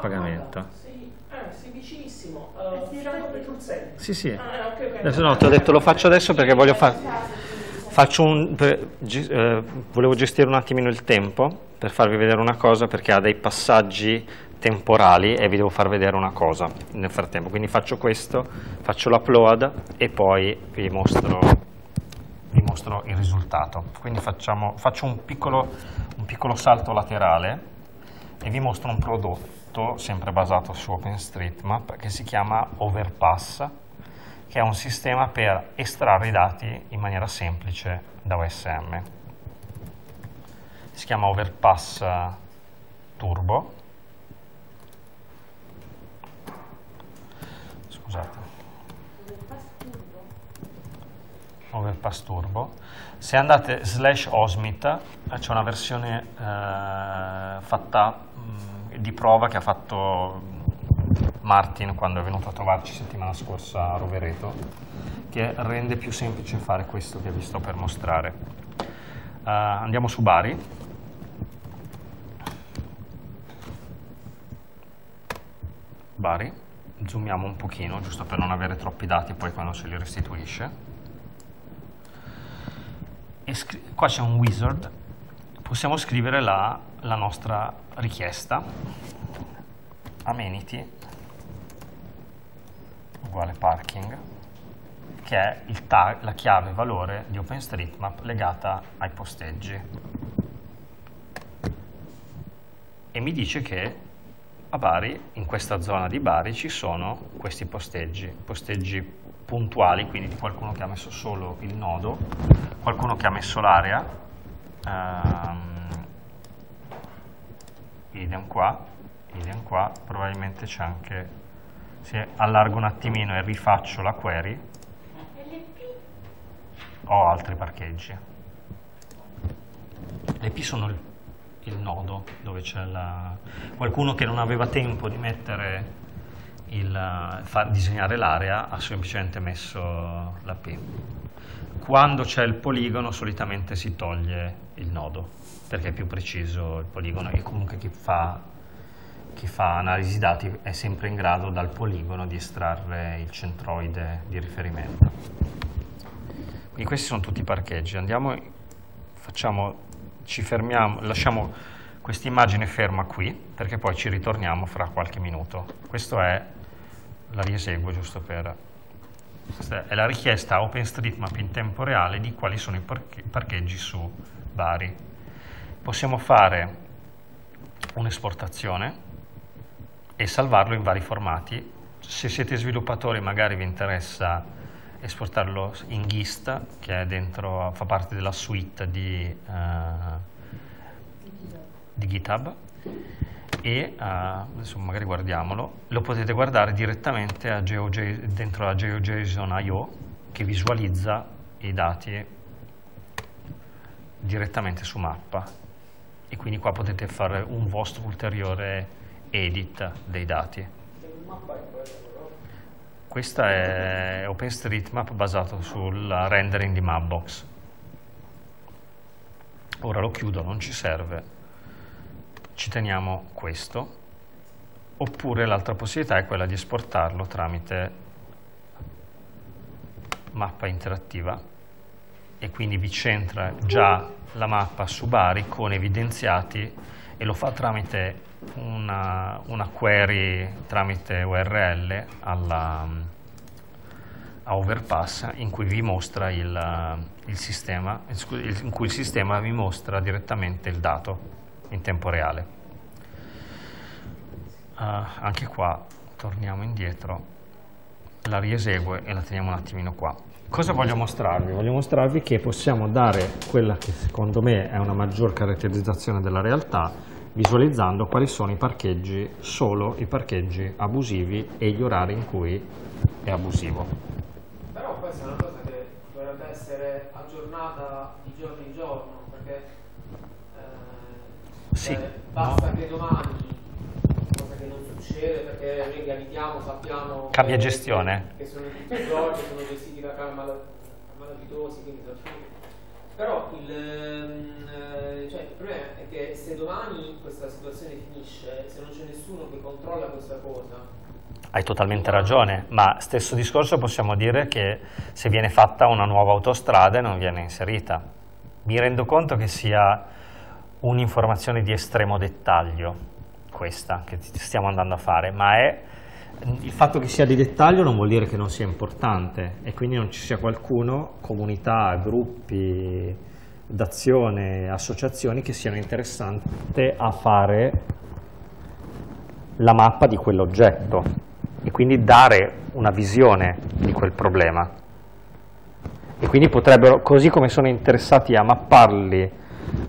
Speaker 2: pagamento.
Speaker 8: Sei, eh, sei vicinissimo. Uh, Petruzzelli.
Speaker 2: Sì, sì.
Speaker 8: Ah, eh, ok, ok.
Speaker 2: Adesso no, ti ho detto lo faccio adesso perché voglio fare... Faccio un, eh, volevo gestire un attimino il tempo per farvi vedere una cosa perché ha dei passaggi temporali e vi devo far vedere una cosa nel frattempo. Quindi faccio questo, faccio l'upload e poi vi mostro, vi mostro il risultato. Quindi facciamo, faccio un piccolo, un piccolo salto laterale e vi mostro un prodotto sempre basato su OpenStreetMap che si chiama Overpass che è un sistema per estrarre i dati in maniera semplice da OSM. Si chiama Overpass Turbo. Scusate. Overpass Turbo. Se andate slash Osmit, c'è una versione eh, fatta mh, di prova che ha fatto Martin quando è venuto a trovarci settimana scorsa a Rovereto, che rende più semplice fare questo che vi sto per mostrare. Eh, andiamo su Bari. Bari, zoomiamo un pochino, giusto per non avere troppi dati poi quando se li restituisce. E qua c'è un wizard, possiamo scrivere la, la nostra richiesta, amenity, uguale parking, che è tag- la chiave valore di OpenStreetMap legata ai posteggi. E mi dice che a Bari, in questa zona di Bari, ci sono questi posteggi, posteggi puntuali, quindi di qualcuno che ha messo solo il nodo, qualcuno che ha messo l'area, ehm, idem qua, idem qua, probabilmente c'è anche, se allargo un attimino e rifaccio la query, ho altri parcheggi. Le P sono il, il nodo dove c'è la... qualcuno che non aveva tempo di mettere il, far disegnare l'area ha semplicemente messo la P. Quando c'è il poligono solitamente si toglie il nodo perché è più preciso il poligono e comunque chi fa, chi fa analisi dati è sempre in grado dal poligono di estrarre il centroide di riferimento. Quindi questi sono tutti i parcheggi. Andiamo, facciamo, ci fermiamo, lasciamo questa immagine ferma qui perché poi ci ritorniamo fra qualche minuto. Questo è, la rieseguo giusto per... Questa è la richiesta OpenStreetMap in tempo reale di quali sono i parche- parcheggi su Bari. Possiamo fare un'esportazione e salvarlo in vari formati. Se siete sviluppatori magari vi interessa esportarlo in GIST, che dentro, fa parte della suite di, eh, di GitHub, e uh, adesso magari guardiamolo, lo potete guardare direttamente dentro la GeoJSON.io che visualizza i dati direttamente su mappa. E quindi qua potete fare un vostro ulteriore edit dei dati. Questa è OpenStreetMap basato sul rendering di Mapbox. Ora lo chiudo, non ci serve. Ci teniamo questo. Oppure l'altra possibilità è quella di esportarlo tramite mappa interattiva e quindi vi centra già la mappa su Bari con evidenziati e lo fa tramite una, una query tramite URL alla, a Overpass in cui vi mostra il, il sistema, in cui il sistema vi mostra direttamente il dato in tempo reale. Uh, anche qua torniamo indietro, la riesegue e la teniamo un attimino qua. Cosa voglio mostrarvi? Voglio mostrarvi che possiamo dare quella che secondo me è una maggior caratterizzazione della realtà visualizzando quali sono i parcheggi, solo i parcheggi abusivi e gli orari in cui è abusivo.
Speaker 3: Però questa è una cosa che dovrebbe essere aggiornata di giorno in giorno, perché eh,
Speaker 2: sì,
Speaker 3: cioè, basta no. che domani, cosa che non succede perché noi gravitiamo, sappiamo
Speaker 2: Cambia
Speaker 3: che,
Speaker 2: gestione.
Speaker 3: che sono tutti i giorni, sono gestiti da malavitosi, quindi però il, ehm, cioè, il, problema è che se domani questa situazione finisce, se non c'è nessuno che controlla questa cosa...
Speaker 2: Hai totalmente ragione, ma stesso discorso possiamo dire che se viene fatta una nuova autostrada e non viene inserita. Mi rendo conto che sia un'informazione di estremo dettaglio questa che stiamo andando a fare, ma è il fatto che sia di dettaglio non vuol dire che non sia importante e quindi non ci sia qualcuno, comunità, gruppi d'azione, associazioni che siano interessate a fare la mappa di quell'oggetto e quindi dare una visione di quel problema. E quindi potrebbero, così come sono interessati a mapparli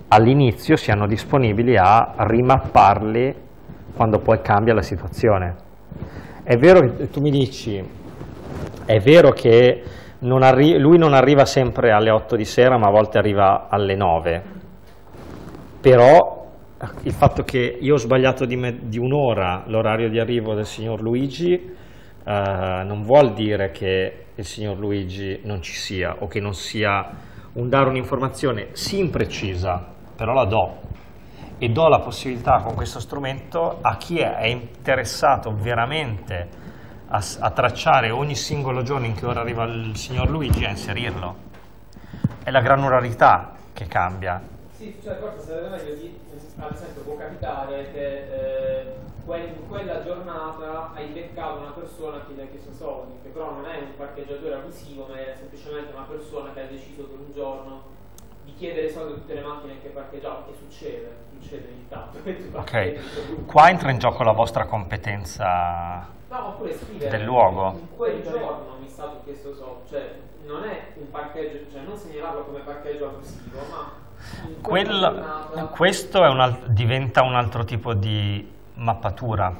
Speaker 2: all'inizio, siano disponibili a rimapparli quando poi cambia la situazione. È vero che tu mi dici, è vero che non lui non arriva sempre alle 8 di sera, ma a volte arriva alle 9. Però il fatto che io ho sbagliato di, di un'ora l'orario di arrivo del signor Luigi eh, non vuol dire che il signor Luigi non ci sia o che non sia un dare un'informazione sì imprecisa, però la do e do la possibilità con questo strumento a chi è interessato veramente a, a tracciare ogni singolo giorno in che ora arriva il signor Luigi a inserirlo. È la granularità che cambia.
Speaker 3: Sì, cioè forse sarebbe meglio di, ad esempio può capitare che eh, in quella giornata hai beccato una persona che ti ha chiesto soldi, che però non è un parcheggiatore abusivo, ma è semplicemente una persona che ha deciso per un giorno di chiedere soldi a tutte le macchine che parcheggiavano, che succede, succede ogni *laughs* tanto.
Speaker 2: ok, qua entra in gioco la vostra competenza
Speaker 3: no, scrivere,
Speaker 2: del luogo.
Speaker 3: In quel giorno mi è stato chiesto soldi, cioè non è un parcheggio, cioè non segnalarlo come parcheggio abusivo, ma...
Speaker 2: Quel, questo un diventa un altro tipo di mappatura,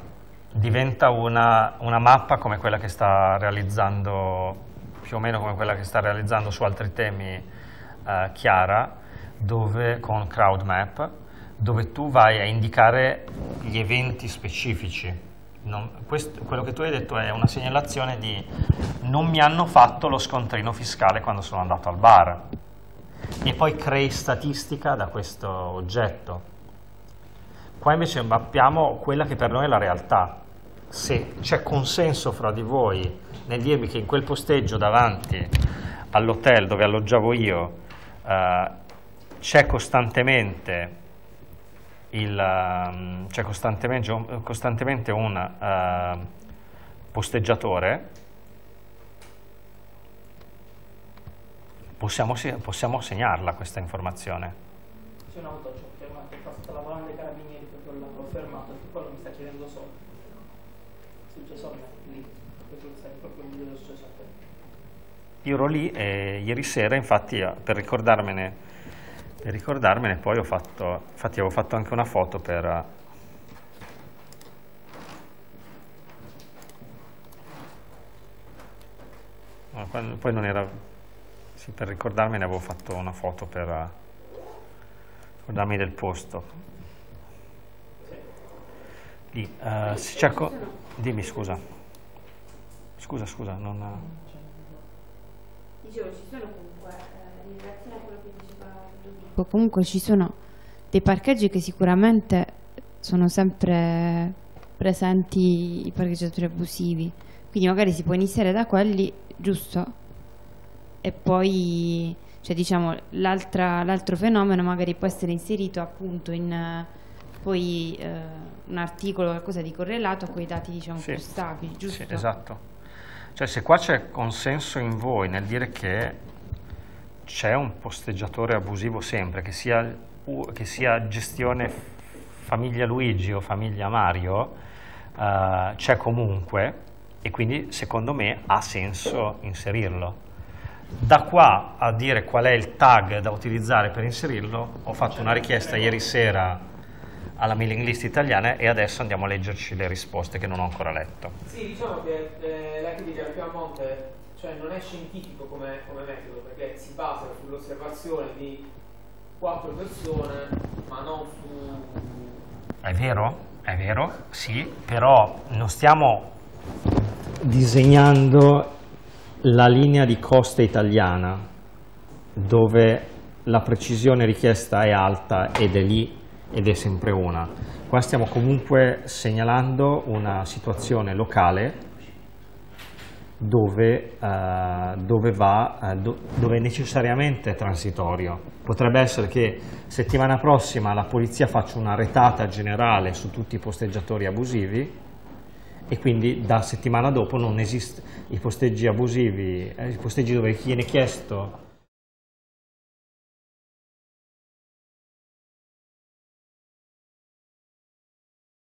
Speaker 2: diventa una, una mappa come quella che sta realizzando, più o meno come quella che sta realizzando su altri temi eh, chiara dove, con CrowdMap dove tu vai a indicare gli eventi specifici. Non, questo, quello che tu hai detto è una segnalazione di non mi hanno fatto lo scontrino fiscale quando sono andato al bar e poi crei statistica da questo oggetto. Qua invece mappiamo quella che per noi è la realtà. Se c'è consenso fra di voi nel dirmi che in quel posteggio davanti all'hotel dove alloggiavo io uh, c'è costantemente, il, um, c'è costantemente, costantemente un uh, posteggiatore, possiamo, possiamo segnarla questa informazione.
Speaker 8: c'è un autoshop, c'è una che fa sotto la volante dei carabinieri, proprio l'ho fermato, perché quello mi sta chiedendo soldi. Successo a me, lì, proprio un video successo a te.
Speaker 2: Io ero lì e ieri sera, infatti, eh, per ricordarmene, per ricordarmene poi ho fatto, infatti avevo fatto anche una foto per... eh, poi non era... Sì, per ricordarmene avevo fatto una foto per eh, ricordarmi del posto. Lì, eh, si cerco... Dimmi, scusa. Scusa, scusa, non...
Speaker 7: Dicevo, ci sono comunque, eh, in relazione a quello che diceva
Speaker 1: Ecco, Comunque ci sono dei parcheggi che sicuramente sono sempre presenti i parcheggiatori abusivi, quindi magari si può iniziare da quelli, giusto? E poi, cioè diciamo, l'altro fenomeno magari può essere inserito appunto in poi eh, un articolo, qualcosa di correlato con i dati diciamo
Speaker 2: Sì.
Speaker 1: più stabili, giusto?
Speaker 2: Sì, esatto. Cioè se qua c'è consenso in voi nel dire che c'è un posteggiatore abusivo sempre, che sia, che sia gestione famiglia Luigi o famiglia Mario, eh, c'è comunque e quindi secondo me ha senso inserirlo. Da qua a dire qual è il tag da utilizzare per inserirlo, ho fatto una richiesta ieri sera alla mailing list italiana e adesso andiamo a leggerci le risposte che non ho ancora letto.
Speaker 3: Sì, diciamo che eh, la critica al Piemonte cioè, non è scientifico come, come metodo, perché si basa sull'osservazione di quattro persone, ma non su...
Speaker 2: È vero, è vero, sì, però non stiamo disegnando la linea di costa italiana dove la precisione richiesta è alta ed è lì ed è sempre una. Qua stiamo comunque segnalando una situazione locale dove, eh, dove va, eh, do- dove è necessariamente transitorio. Potrebbe essere che settimana prossima la polizia faccia una retata generale su tutti i posteggiatori abusivi e quindi da settimana dopo non esiste i posteggi abusivi, eh, i posteggi dove viene chiesto